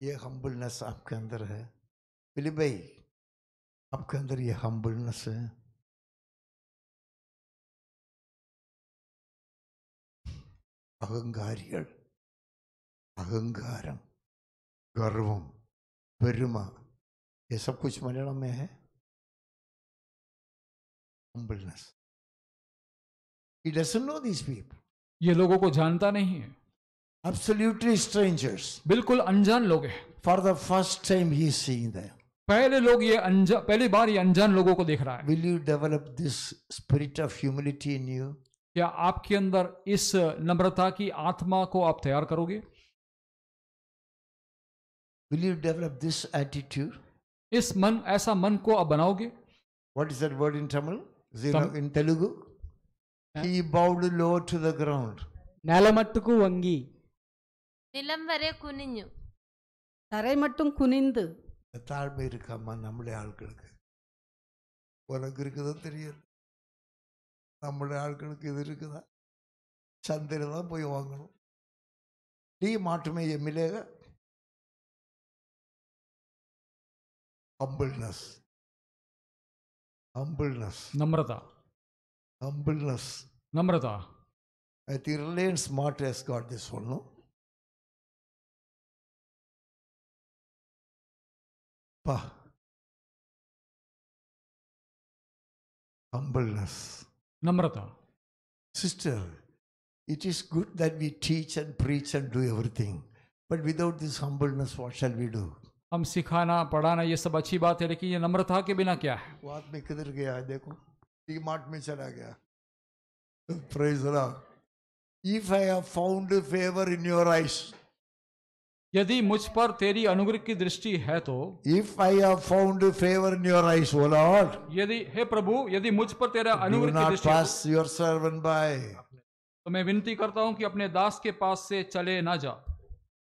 ये हम्बलनेस आपके अंदर है फिलिप भाई आपके अंदर ये हम्बलनेस है അഹങ്കാരികൾ अहंकारम गर्वम പെരുമ ये सब कुछ मलयालम में है Humbleness he doesn't know these people ये लोगों को जानता नहीं है absolutely strangers बिल्कुल अनजान लोग हैं for the first time he is seeing them पहले लोग ये अनजान पहली बार ये अनजान लोगों को देख रहा है will you develop this spirit of humility in you क्या आपके अंदर इस नम्रता की आत्मा को आप तैयार करोगे Will you develop this attitude? इस मन ऐसा मन को आप बनाओगे What is that word in Tamil? Is it Tam- in Telugu? He bowed low to the ground. నేలమట్టుకు వంగి നിലം വരെ കുനിഞ്ഞു தரை மட்டும் குனிந்து தாழ்மை இருக்காமா நம்முடைய ஆட்களுக்கு உனக்கு இருக்குதோ தெரியல நம்முடைய ஆட்களுக்கு இது இருக்குதா சந்தையில் தான் போய் வாங்கணும் நீ மாட்டுமே எம்மிலேக humbleness humbleness. Namrata. Humbleness. Namrata. I think reliance smart has this one no? Pa. Humbleness. Namrata. Sister it is good that we teach and preach and do everything. But without this humbleness what shall we do? हम सिखाना पढ़ाना ये सब अच्छी बात है लेकिन ये नम्रता के बिना क्या है वो आदमी किधर गया है देखो डी मार्ट में चला गया Praise the Lord. If I have found favor in your eyes, यदि मुझ पर तेरी अनुग्रह की दृष्टि है तो If I have found favor in your eyes, O Lord, यदि हे प्रभु यदि मुझ पर तेरा do अनुग्रह की not दृष्टि है pass your servant by. तो मैं विनती करता हूं कि अपने दास के पास से चले ना जा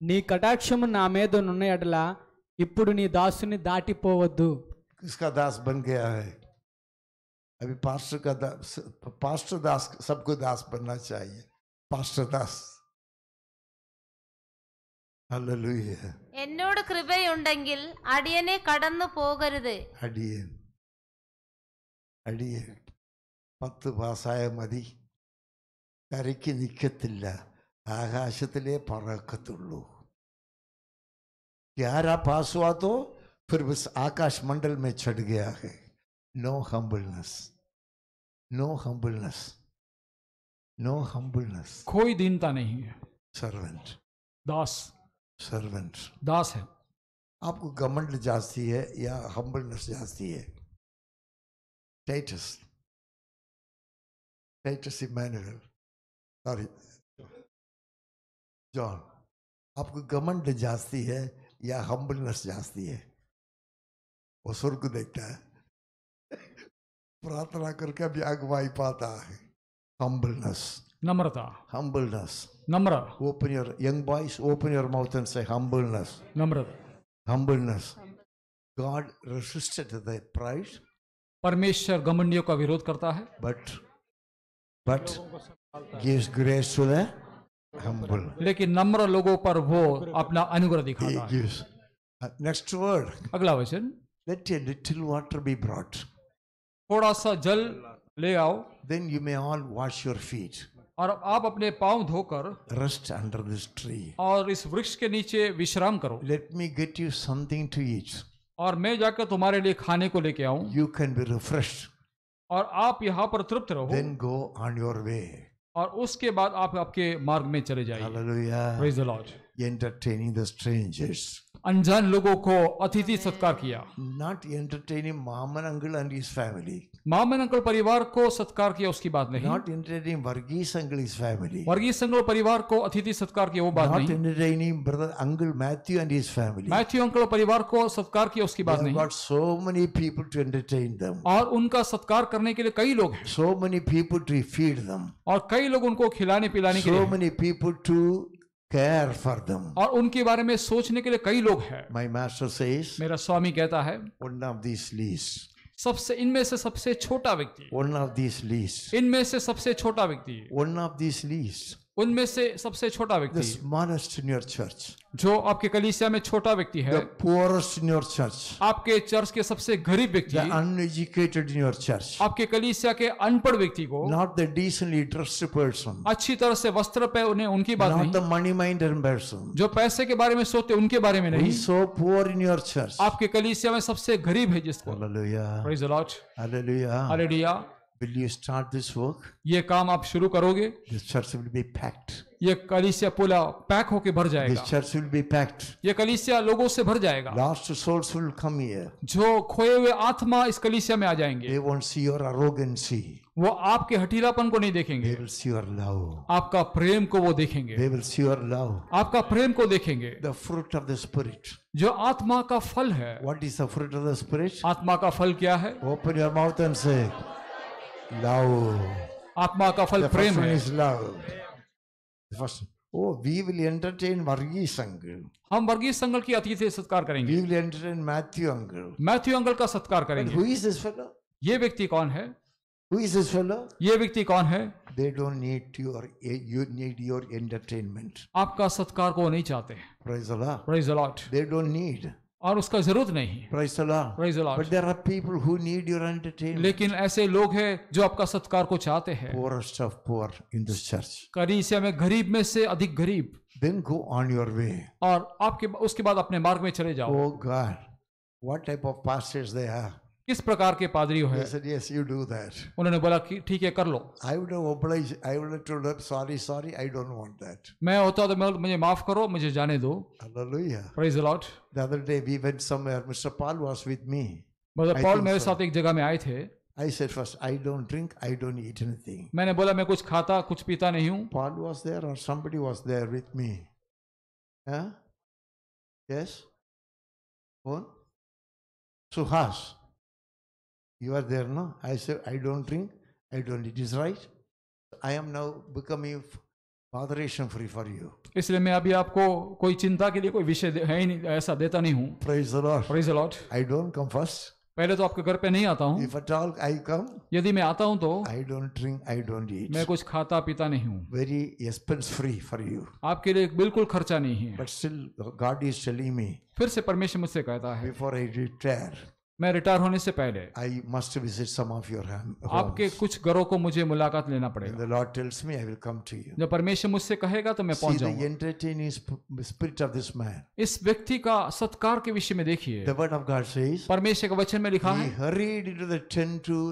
నీ కటాక్షము నా మీద నున్న ఎడల ఇప్పుడు నీ దాసుని దాటిపోవద్దు किसका दास बन गया है अभी पास्टर का दास पास्टर दास सबको दास बनना चाहिए पास्टर दास Hallelujah. എന്നോട് കൃപയുണ്ടെങ്കിൽ അടിയനെ കടന്നു പോകരുത് അടിയൻ അടിയൻ പത്ത് പാസ്സായ മതി കരയ്ക്ക് നിൽക്കത്തില്ല ആകാശത്തിലേ പറക്കത്തുള്ളൂ ग्यारह पास हुआ तो फिर बस आकाश मंडल में चढ़ गया है। No humbleness no humbleness no humbleness कोई दीनता नहीं है। सर्वेंट दास। सर्वेंट दास है। आपको घमंड जाती है या हम्बलनेस जाती है? Titus Titus Emmanuel sorry John आपको घमंड जाती है या हम्बलनेस जास्ती है। वो सुर्ग देखता है। प्रार्थना करके अभी अगवाई पाता है। हम्बलनेस नम्रता। हम्बलनेस नम्र। Open your young boys open your mouth and say humbleness Namrata humbleness God resisted the pride परमेश्वर घमंडियों का विरोध करता है। But but gives grace to the लेकिन नम्र लोगों पर वो अपना अनुग्रह दिखाता है। Uh, next अगला वचन। थोड़ा सा जल ले आओ। Then you may all wash your feet. और आप अपने पाँव धोकर रेस्ट अंडर दिस ट्री और इस वृक्ष के नीचे विश्राम करो। Let me get you something to eat और मैं जाकर तुम्हारे लिए खाने को लेके आऊँ। यू कैन बी रिफ्रेश और आप यहाँ पर तृप्त रहो। Then go on your way और उसके बाद आप आपके मार्ग में चले जाइए। द एंटरटेनिंग द स्ट्रेंजर्स अनजान लोगों को अतिथि सत्कार किया। Not entertaining Mammen uncle and his family Mammen uncle परिवार को सत्कार किया उसकी बात नहीं। Not entertaining Varghese uncle his family Varghese uncle परिवार को अतिथि सत्कार किया वो बात नहीं। Not entertaining brother uncle Matthew and his family Matthew uncle परिवार को सत्कार किया उसकी बात नहीं। But so many people to entertain them और उनका सत्कार करने के लिए कई लोग हैं। So many people to feed them और कई लोग उनको खिलाने पिलाने के लिए so many people to care for them और उनके बारे में सोचने के लिए कई लोग हैं। माय मास्टर सेज मेरा स्वामी कहता है वन ऑफ़ दिस सबसे इनमें से सबसे छोटा व्यक्ति। ऑफ़ दिस इनमें से सबसे छोटा व्यक्ति। वन ऑफ़ दिस उनमें से सबसे छोटा व्यक्ति चर्च जो आपके कलिसिया में छोटा व्यक्ति है चर्च आपके चर्च के सबसे गरीब व्यक्ति अनएजुकेटेड इन योर चर्च आपके कलिसिया के अनपढ़ व्यक्ति को not the decently dressed person अच्छी तरह से वस्त्र पे उन्हें उनकी बात नहीं। द मनी माइंडेड पर्सन जो पैसे के बारे में सोचते उनके बारे में नहीं। So poor in your church आपके कलिसिया में सबसे गरीब है जिसको। Hallelujah Will you start this work? ये काम आप शुरू करोगे This church will be packed. ये कलीसिया पूरा पैक होके भर This church will be packed. ये कलीसिया लोगों से भर जाएगा Lost souls will come here. जो खोए हुए आत्मा इस कलीसिया में आ जाएँगे They won't see your arrogancy. वो आपके हठीलापन को नहीं देखेंगे They will see your love. आपका प्रेम को वो देखेंगे They will see your love. आपका प्रेम को देखेंगे The fruit of the Spirit. जो आत्मा का फल है What is the fruit of the Spirit? आत्मा का फल क्या है Open your mouth and say, love आत्मा का फल प्रेम is love we will entertain वर्गी संग हम वर्गी संगल की अतिथि से सत्कार करेंगे we will entertain Matthew uncle Matthew uncle का सत्कार करेंगे हु इज़ दिस फेलो ये व्यक्ति कौन है हु इज़ दिस फेलो ये व्यक्ति कौन है they don't need your you need your entertainment आपका सत्कार को नहीं चाहते praise Allah praise Allah they don't need और उसका ज़रूरत नहीं लेकिन ऐसे लोग हैं जो आपका सत्कार को चाहते हैं। गरीब में से अधिक गरीब। Then go on your way और आपके उसके बाद अपने मार्ग में चले जाओ। God what type of pastors they are किस प्रकार के पादरी हो said, Yes, you do that. उन्होंने बोला कि ठीक है कर लो I would have obliged, I would have told them, Sorry, sorry, I don't want that. मैं होता तो मैं मुझे माफ़ करो मुझे जाने दो Hallelujah. Praise Lord The other day we went somewhere, Mr. Paul was with me. मतलब पॉल मेरे so. साथ एक जगह में आए थे I said, First, I don't drink, I don't eat anything. मैंने बोला मैं कुछ खाता कुछ पीता नहीं हूँ Paul was there or somebody was there with me. Huh? Yes? Who? Suhas. You are there, no? I said, I don't drink, I don't eat. Is right? I am now becoming botheration free for you. इसलिए मैं अभी आपको कोई चिंता के लिए कोई विषय दे- है ही नहीं ऐसा देता नहीं हूँ Praise the Lord. Praise Lord I don't come first. पहले तो आपके घर पे नहीं आता हूँ If at all I come, यदि मैं आता हूँ तो I don't drink, I don't eat. मैं कुछ खाता पीता नहीं हूँ Very expense free for you. आपके लिए बिल्कुल खर्चा नहीं है But still, God is telling me, फिर से परमेश्वर मुझसे कहता है before I retire, मैं रिटायर होने से पहले I must visit some of your आपके कुछ घरों को मुझे मुलाकात लेना पड़ेगा। टेल्स परमेश्वर मुझसे कहेगा तो मैं पहुँच जाऊँगा। इस व्यक्ति का सत्कार के विषय में देखिए। परमेश्वर के वचन में लिखा है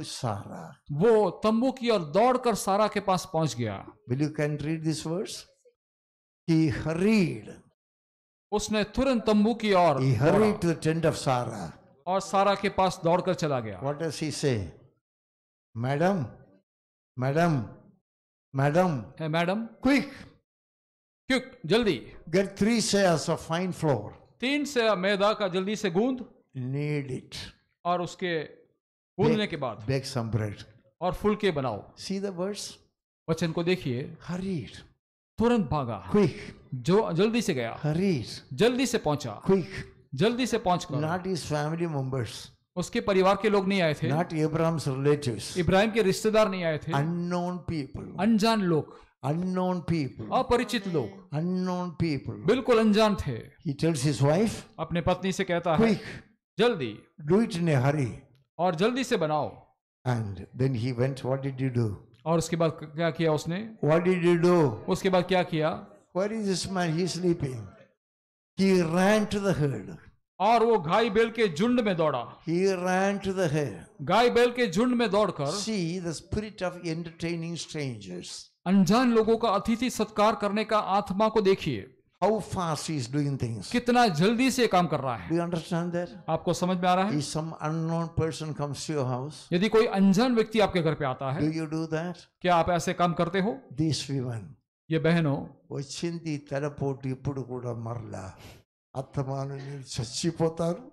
सारा वो तंबू की ओर दौड़कर सारा के पास पहुँच गया। Will you can read this words he hurried उसने तुरंत तंबू की ओर और सारा के पास दौड़कर चला गया। वॉट एस से madam madam madam. Madam quick quick जल्दी। गेट थ्री से फाइन फ्लोर तीन से मैदा का जल्दी से गूंद। नीड इट और उसके गूंदने के बाद। बेक सम ब्रेड और फुलके बनाओ। सी द वर्ड्स वचन को देखिए। हरीर तुरंत भागा। क्विक जो जल्दी से गया। हरीर जल्दी से पहुँचा। क्विक जल्दी से पहुँच कर। नॉट इज़ फैमिली मेंबर्स उसके परिवार के लोग नहीं आए थे। नॉट इब्राहम रिलेटिव इब्राहिम के रिश्तेदार नहीं आए थे। अननोन पीपल अनजान लोग। अननोन पीपल अपरिचित लोग। अननोन पीपल बिल्कुल अनजान थे। ही टेल्स हिज वाइफ अपने पत्नी से कहता है जल्दी। डू इट इन हरी और जल्दी से बनाओ। And then he went what did you do और उसके बाद क्या किया उसने? व्हाट डिड यू डू उसके बाद क्या किया? Where is this man he sleeping He ran to the herd. और वो गाय बैल के झुंड में दौड़ा He ran to the herd. गाय बैल के झुंड में दौड़कर See the spirit of entertaining strangers. अनजान लोगों का अतिथि सत्कार करने का आत्मा को देखिए How fast he is doing things. कितना जल्दी से काम कर रहा है Do you understand that? आपको समझ में आ रहा है If some unknown person comes to your house, यदि कोई अनजान व्यक्ति आपके घर पे आता है do you do that? क्या आप ऐसे काम करते हो These women. ये बहनों వచ్చింది తలపోటు ఇప్పుడు కూడా మరలా అత్తమాను నేను చచ్చిపోతాను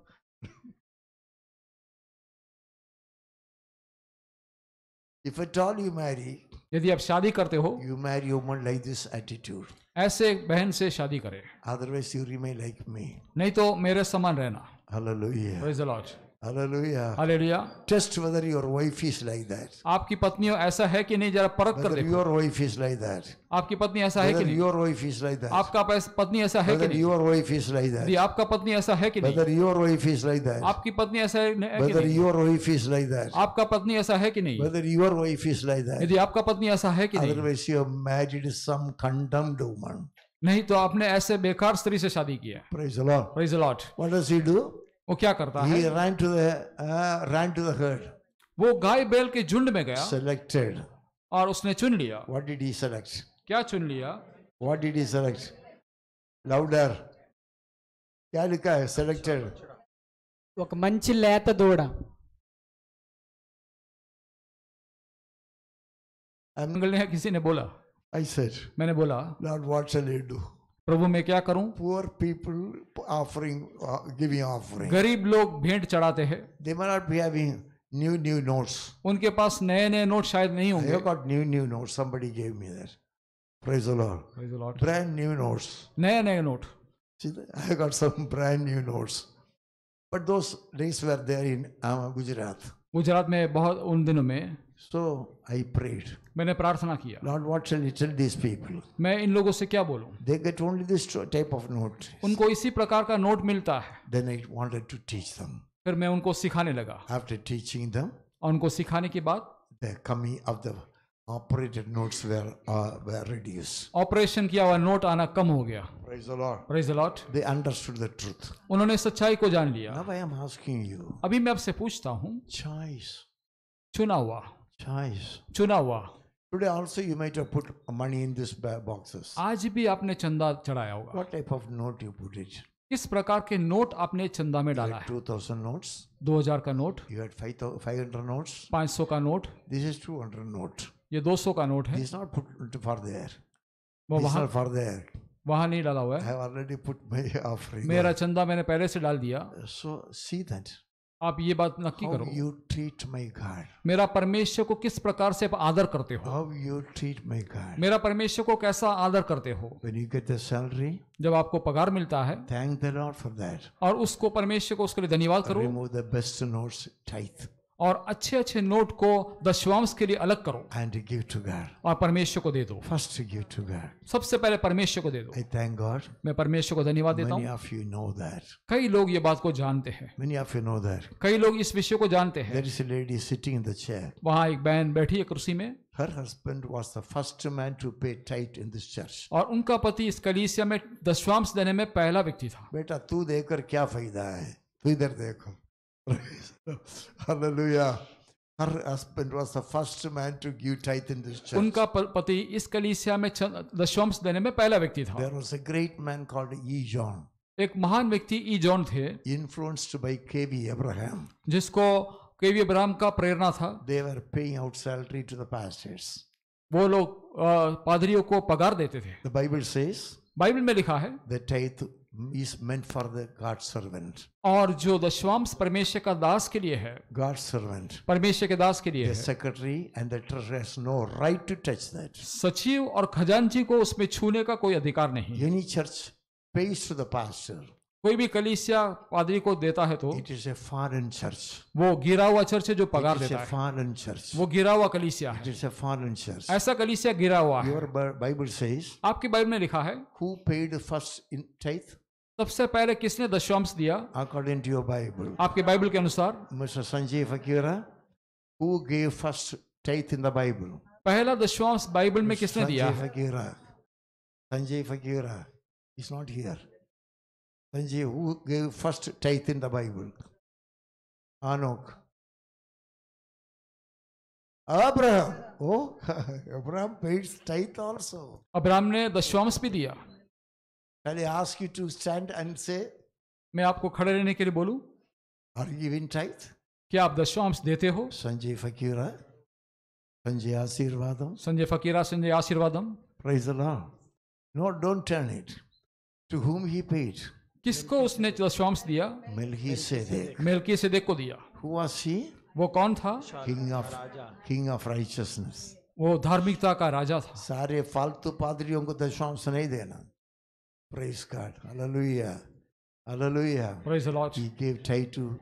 If at all you marry, यदि आप शादी करते हो you marry a woman like this attitude. ऐसे बहन से शादी करें Otherwise, you remain like me. नहीं तो मेरे समान रहना Hallelujah. Praise the Lord. Hallelujah. Hallelujah Test whether your wife is like that. आपकी पत्नी ऐसा है कि नहीं जरा परख कर देखो your wife is like that. आपकी पत्नी ऐसा है कि नहीं your wife is like that. आपका पत्नी ऐसा है कि नहीं your wife is like that. आपका पत्नी ऐसा है कि नहीं Whether your wife is like that. आपकी पत्नी ऐसा है है कि Whether नहीं your wife is like that. आपका पत्नी ऐसा है कि नहीं Whether your wife is like that. यदि आपका पत्नी ऐसा है कि नहीं Otherwise, you have married some condemned woman. नहीं तो आपने ऐसे बेकार स्त्री से शादी किया Praise the Lord. Praise Lord What does he do? वो क्या करता है He ran to the uh, ran to the herd. वो गाय बैल के झुंड में गया Selected. और उसने चुन लिया What did he select? क्या चुन लिया What did he select? Louder. क्या लिखा है? Selected. ఒక మంచి లేత దూడ I'm, अंकल ने किसी ने बोला I said, मैंने बोला Lord, what shall I do? प्रभु मैं क्या करूँ people offering, uh, giving offering. गरीब लोग भेंट चढ़ाते हैं They may not be having new, new notes. उनके पास नए नए नोट शायद नहीं होंगे have got new, new notes. Somebody gave me that. Praise the Lord. Praise the Lord. Brand new notes. नए नए note got some brand new notes. But those days were there in uh, Gujarat. Gujarat में बहुत उन दिनों में So I prayed, मैंने प्रार्थना किया Lord, what shall I tell these people? मैं इन लोगों से क्या बोलूँ They get only this type of note. उनको इसी प्रकार का नोट मिलता है Then I wanted to teach them. फिर मैं उनको सिखाने लगा After teaching them, और उनको सिखाने के बाद the coming of the operated notes were, uh, were reduced. Operation किया हुआ नोट आना कम हो गया Praise the Lord. Praise Lord They understood the truth. उन्होंने सच्चाई को जान लिया Now I am asking you, अभी मैं आपसे पूछता हूँ choice, चुना हुआ choice. चुना हुआ Today also you might have put money in these boxes. आज भी आपने चंदा चढ़ाया होगा What type of note you put it? किस प्रकार के नोट आपने चंदा में You डाला had है 2000 notes. 2000 का नोट You had 5,000 500 notes. 500 का नोट This is 200 note. ये 200 का नोट है This is not put for there. वो This is वहाँ not for there. वहाँ नहीं डाला हुआ I है have already put my offering. मेरा चंदा मैंने पहले से डाल दिया So see that. आप ये बात नक्की करो। यू ट्रीट माई घर मेरा परमेश्वर को किस प्रकार से आप आदर करते हो? यू ट्रीट माई घर मेरा परमेश्वर को कैसा आदर करते हो? सैलरी जब आपको पगार मिलता है thank the Lord for और उसको परमेश्वर को उसके लिए धन्यवाद करो। द बेस्ट नोट और अच्छे अच्छे नोट को दशवांश के लिए अलग करो and give to God. और परमेश्वर को दे दो First give to God. सबसे पहले परमेश्वर को दे दो I thank God. मैं परमेश्वर को धन्यवाद देता हूँ of you know that. कई लोग ये बात को जानते हैं Many of you know that. कई लोग इस विषय को जानते हैं There is a lady sitting in the chair. वहाँ एक बहन बैठी है कुर्सी में Her husband was the first man to pay tithe in this church. और उनका पति इस कलीसिया में दशवांश देने में पहला व्यक्ति था बेटा तू देकर क्या फ़ायदा है तू इधर देखो Hallelujah. Her husband was the first man to give tithe in this church. उनका प- पति इस कलीसिया में च- दशवांश देने में पहला व्यक्ति था There was a great man called E. John, एक महान व्यक्ति ई जॉन थे influenced by K.V. Abraham. जिसको केवी अब्राहम का प्रेरणा था They were paying out salary to the pastors. वो लोग अ, पादरियों को पगार देते थे The Bible says बाइबल में लिखा है the tithe Hmm? is meant for the God servant. और जो दशवांश परमेश्वर का दास के लिए है God servant. परमेश्वर के दास के लिए the secretary and the treasurer has no right to touch that. सचिव और खजांची को उसमें छूने का कोई अधिकार नहीं Any church pays to the pastor. कोई भी कलीसिया पादरी को देता है तो इट इज़ चर्च वो गिरा हुआ चर्च है जो पगार देता है। वो गिरा हुआ कलीसिया इट ऐसा कलीसिया गिरा हुआ है। बाइबल सेज आपकी बाइबल में लिखा है who paid first in tithe सबसे पहले किसने दशवांश दिया? अकॉर्डिंग टू योर बाइबल आपके बाइबल के अनुसार। Mister Sanjeev Fakira who gave first tithe in the Bible पहला दशवांश बाइबल में किसने दिया? Sanjeev Fakira Sanjeev Fakira is not here Sanjeev who gave first tithe in the Bible Enoch Abraham oh Abraham pays tithe also Abraham ने दशवांश भी दिया। Shall I ask you to stand and say, मैं आपको खड़े रहने के लिए बोलूँ Are you giving tithe? क्या आप दशवांश देते हो Sanjay Fakira. Sanjay Asirvadam. Sanjay Fakira Sanjay आशीर्वादम Praise the Lord. No, don't turn it. To whom he paid? किसको उसने दशवांश दिया Melchizedek. मेलकी से को दिया Who was he? वो कौन था King of King of righteousness. वो धार्मिकता का राजा था सारे फालतू पादरियों को दशवांश नहीं देना. Praise God. Hallelujah. Hallelujah. Praise the Lord. He gave tithe to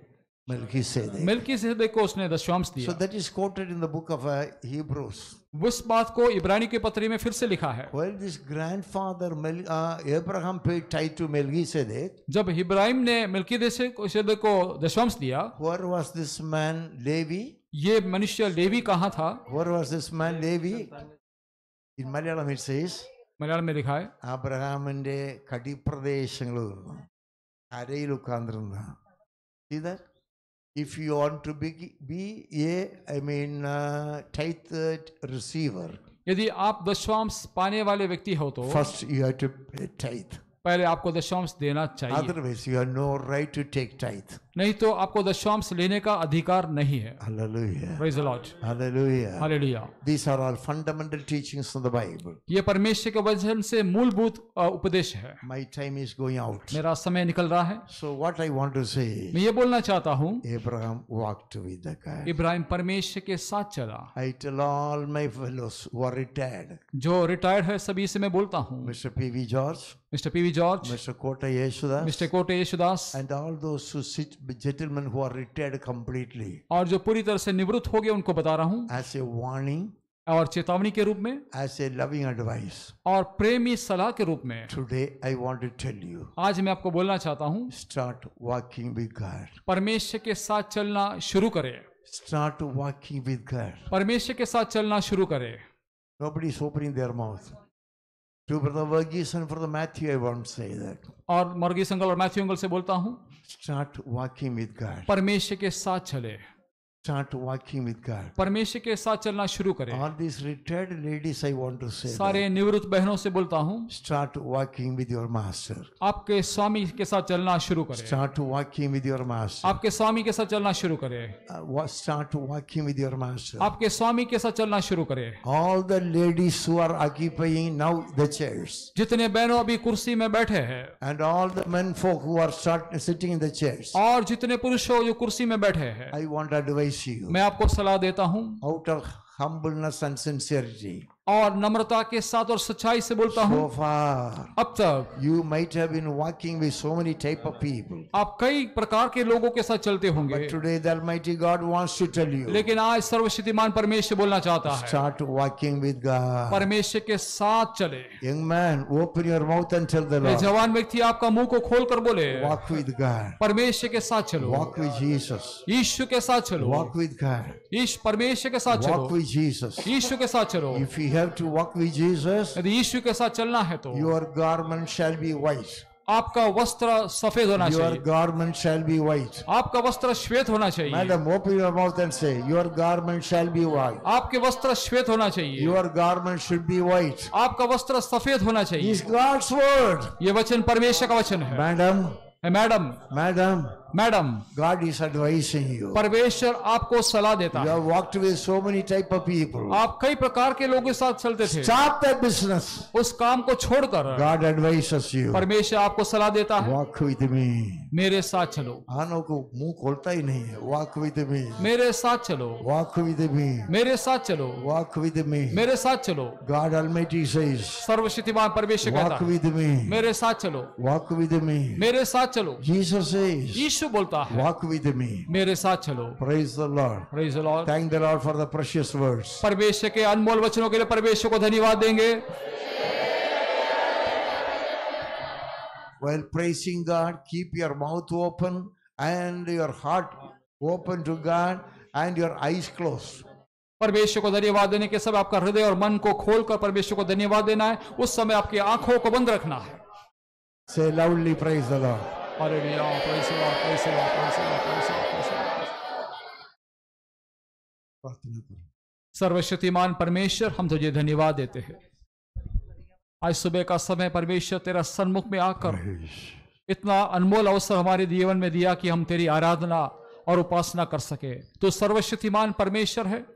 Melchizedek. मेलकी से को उसने दशवांश So दिया that is quoted in the book of uh, Hebrews. उस बात को इब्रानी के पत्री में फिर से लिखा है While this grandfather Mel, uh, Abraham paid tithe to Melchizedek, जब इब्राहिम ने मिल्की देशे को दशवांश दिया where was this man Levi? ये मनुष्य लेवी कहाँ था Where was this man Levi? In Malayalam it says, Malayalam में लिखा है അബ്രഹാമിന്റെ കടിപ്രദേശങ്ങളിൽ നിന്ന് കരയിൽ ഉക്കാന്നിരുന്ന See that? If you want to be, be a, I mean, uh, tithe receiver, यदि आप दशवांश पाने वाले व्यक्ति हो तो first you have to pay tithe. पहले आपको दशवांश देना चाहिए Otherwise, you have no right to take tithe. नहीं तो आपको दशवांश लेने का अधिकार नहीं है। ये परमेश्वर के वचन से मूलभूत उपदेश है। My time is going out. मेरा समय निकल रहा है। So what I want to say, मैं ये बोलना चाहता हूँ Abraham walked with the Ibrahim परमेश्वर के साथ चला। I tell all my fellows who जो रिटायर्ड है सभी से मैं बोलता हूँ। Mister P V George mister P V George mister Kote Yesudas mister Kote Yesudas and all दोस्त gentleman who are retired completely और जो पूरी तरह से निवृत्त हो गए उनको बता रहा हूँ। एज ए वार्निंग और चेतावनी के रूप में। एज ए लविंग एडवाइस और प्रेमी सलाह के रूप में। Today I want to tell you आज मैं आपको बोलना चाहता हूँ स्टार्ट वॉकिंग विद गॉड परमेश्वर के साथ चलना शुरू करें। स्टार्ट वॉकिंग विद घर परमेश्वर के साथ चलना शुरू करें। Nobody is opening their mouth To Brother Verghese and Brother Matthew, I want to say that. और मर्गीस अंकल और मैथ्यू अंकल से बोलता हूँ Start walking with God. परमेश्वर के साथ चले Start walking with God. परमेश्वर के साथ चलना शुरू करें All these retired ladies, I want to say. सारे निवृत्त बहनों से बोलता हूँ Start walking with your master. आपके स्वामी के साथ चलना शुरू करें Start walking with your master. आपके स्वामी के साथ चलना शुरू करें Uh, start walking with your master. आपके स्वामी के साथ चलना शुरू करें All the ladies who are occupying now the chairs, जितने बहनों अभी कुर्सी में बैठे हैं and all the men folk who are start, sitting in the chairs, और जितने पुरुषों जो कुर्सी में बैठे हैं I want to मैं आपको सलाह देता हूँ। Out of humbleness and sincerity और नम्रता के साथ और सच्चाई से बोलता हूँ। अब तक यू माइट है आप कई प्रकार के लोगों के साथ चलते होंगे। बट टुडे द अलमाइटी लेकिन आज सर्वशक्तिमान परमेश्वर बोलना चाहता है। स्टार्ट वॉकिंग विद परमेश्वर के साथ चले। Young man open your mouth and tell जवान व्यक्ति आपका मुँह को खोल कर बोले वॉक विद परमेश्वर के साथ चलो। वॉक विद जीसस यीशु के साथ चलो। वॉक विद गॉड परमेश्वर के साथ चलो। वॉक विद जीसस यीशु के साथ चलो। If have to walk with Jesus, यदि यीशु के साथ चलना है तो your garment shall be white. आपका वस्त्र सफ़ेद होना Your चाहिए garment shall be white. आपका वस्त्र श्वेत होना चाहिए Madam, open your mouth and say, Your garment shall be white. आपके वस्त्र श्वेत होना चाहिए Your garment should be white. आपका वस्त्र सफ़ेद होना चाहिए Is God's word. ये वचन परमेश्वर का वचन है Madam, madam madam, madam God is advice परमेश्वर आपको सलाह देता you have walked with so many type of people आप कई प्रकार के लोगों के साथ चलते थे। स्टॉप दैट बिज़नेस उस काम को छोड़कर गॉड एडवाइस यू परमेश्वर आपको सलाह देता है। वॉक विद मी मेरे साथ चलो। आनो को मुँह खोलता ही नहीं है। वॉक विद मी मेरे साथ चलो। वॉक विद मी मेरे साथ चलो। वॉक विद मी मेरे साथ चलो। गॉड ऑलमाइटी सेज सर्वशक्तिमान परमेश्वर कहता है। वॉक विद मी मेरे साथ चलो। वॉक विद मी मेरे साथ चलो। जीसस सेज यीशु बोलता है वॉक विद मी मेरे साथ चलो। Praise the Lord praise the Lord thank the Lord for the precious words परमेश्वर के अनमोल वचनों के लिए परमेश्वर को धन्यवाद देंगे। While praising god keep your mouth open and your heart open to god and your eyes closed. परमेश्वर को धन्यवाद देने के सब आपका हृदय और मन को खोलकर परमेश्वर को धन्यवाद देना है। उस समय आपकी आँखों को बंद रखना है। से loudly praise the Lord Hallelujah. Praise the Lord, praise the Lord, praise the Lord, praise the Lord, praise the Lord. प्रार्थना करो। सर्वशक्तिमान परमेश्वर हम तुझे धन्यवाद देते हैं। आज सुबह का समय परमेश्वर तेरा सन्मुख में आकर इतना अनमोल अवसर हमारे जीवन में दिया कि हम तेरी आराधना और उपासना कर सके। तो सर्वशक्तिमान परमेश्वर है।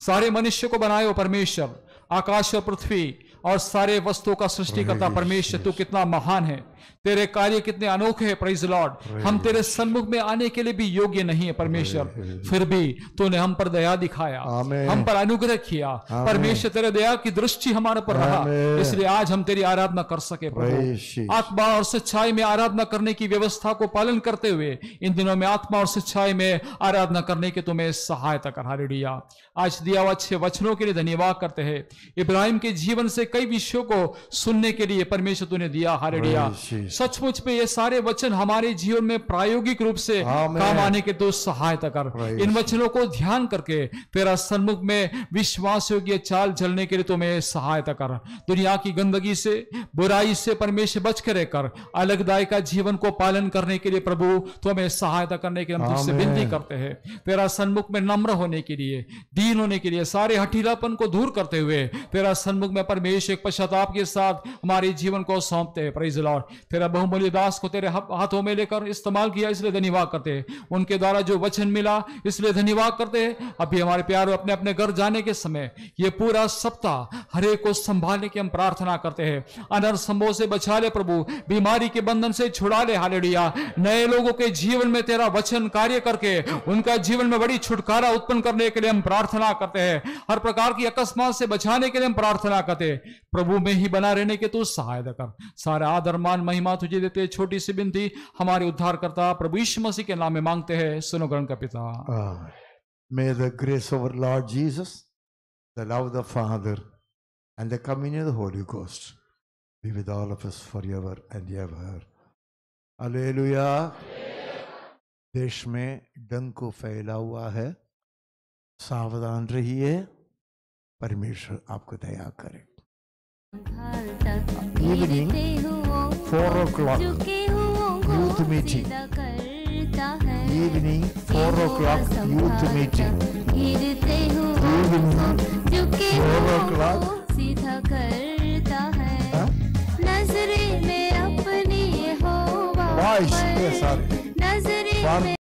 सारे मनुष्य को बनाए हो परमेश्वर। आकाश और पृथ्वी और सारे वस्तुओं का सृष्टि करता परमेश्वर। तू कितना महान है। तेरे कार्य कितने अनोखे हैं प्रेज लॉर्ड हम तेरे सन्मुख में आने के लिए भी योग्य नहीं है परमेश्वर. फिर भी तूने हम पर दया दिखाया. हम पर अनुग्रह किया. परमेश्वर तेरे दया की दृष्टि हमारे पर रहा. इसलिए आज हम तेरी आराधना कर सके. आत्मा और सच्चाई में आराधना करने की व्यवस्था को पालन करते हुए इन दिनों में आत्मा और सच्चाई में आराधना करने के तुम्हें सहायता कर. हालेलुया आज दिया हुआ अच्छे वचनों के लिए धन्यवाद करते हैं. इब्राहिम के जीवन से कई विषयों को सुनने के लिए परमेश्वर तूने दिया. Praise Jesus. सचमुच में ये सारे वचन हमारे जीवन में प्रायोगिक रूप से। काम आने के तो सहायता कर। Praise इन वचनों को ध्यान करके तेरा सन्मुख में विश्वास योग्य चाल चलने के लिए तुम्हें सहायता कर। दुनिया की गंदगी से बुराई से परमेश्वर बच के रहकर अलगदाय का जीवन को पालन करने के लिए प्रभु तुम्हें सहायता करने के लिए हम तुझसे विनती करते हैं। तेरा सन्मुख में नम्र होने के लिए दीन होने के लिए सारे हठीलापन को दूर करते हुए तेरा सन्मुख में परमेश्वर एक पश्चाताप के साथ हमारे जीवन को सौंपते हैं। प्रेज लॉर्ड तेरा बहुमूल्य दास को तेरे हाथों में लेकर इस्तेमाल किया, इसलिए धन्यवाद करते हैं। उनके द्वारा जो वचन मिला, इसलिए धन्यवाद करते हैं। अभी हमारे प्यारों अपने अपने घर जाने के समय, ये पूरा सप्ताह हर को संभालने की हम प्रार्थना करते हैं। अनर संभव से बचा ले प्रभु, बीमारी के बंधन से छुड़ा ले, हालेलुया। नए लोगों के जीवन में तेरा वचन कार्य करके, उनका जीवन में बड़ी छुटकारा उत्पन्न करने के लिए हम प्रार्थना करते हैं। हर प्रकार की अकस्मात से बचाने के लिए हम प्रार्थना करते हैं। प्रभु में ही बना रहने के तू सहायता कर। सारा आदर, मान महिमा तुझे देते छोटी सी बिनती हमारे उद्धार करता प्रभु ईश्व मसीह के नाम में मांगते हैं। सुनो ग्रहण का पिता। May the grace over Lord Jesus the love the father and the communion the holy ghost be with all of us for ever and ever hallelujah देश में डंकू फैला हुआ है। सावधान रहिए। परमेश्वर आपको दया करेगा Evening, four o'clock, youth meeting. Evening, four o'clock, youth meeting. Evening, four o'clock. सीधा करता है हाँ? नजरे में अपनी हो Boys, yes, sorry. नजरे में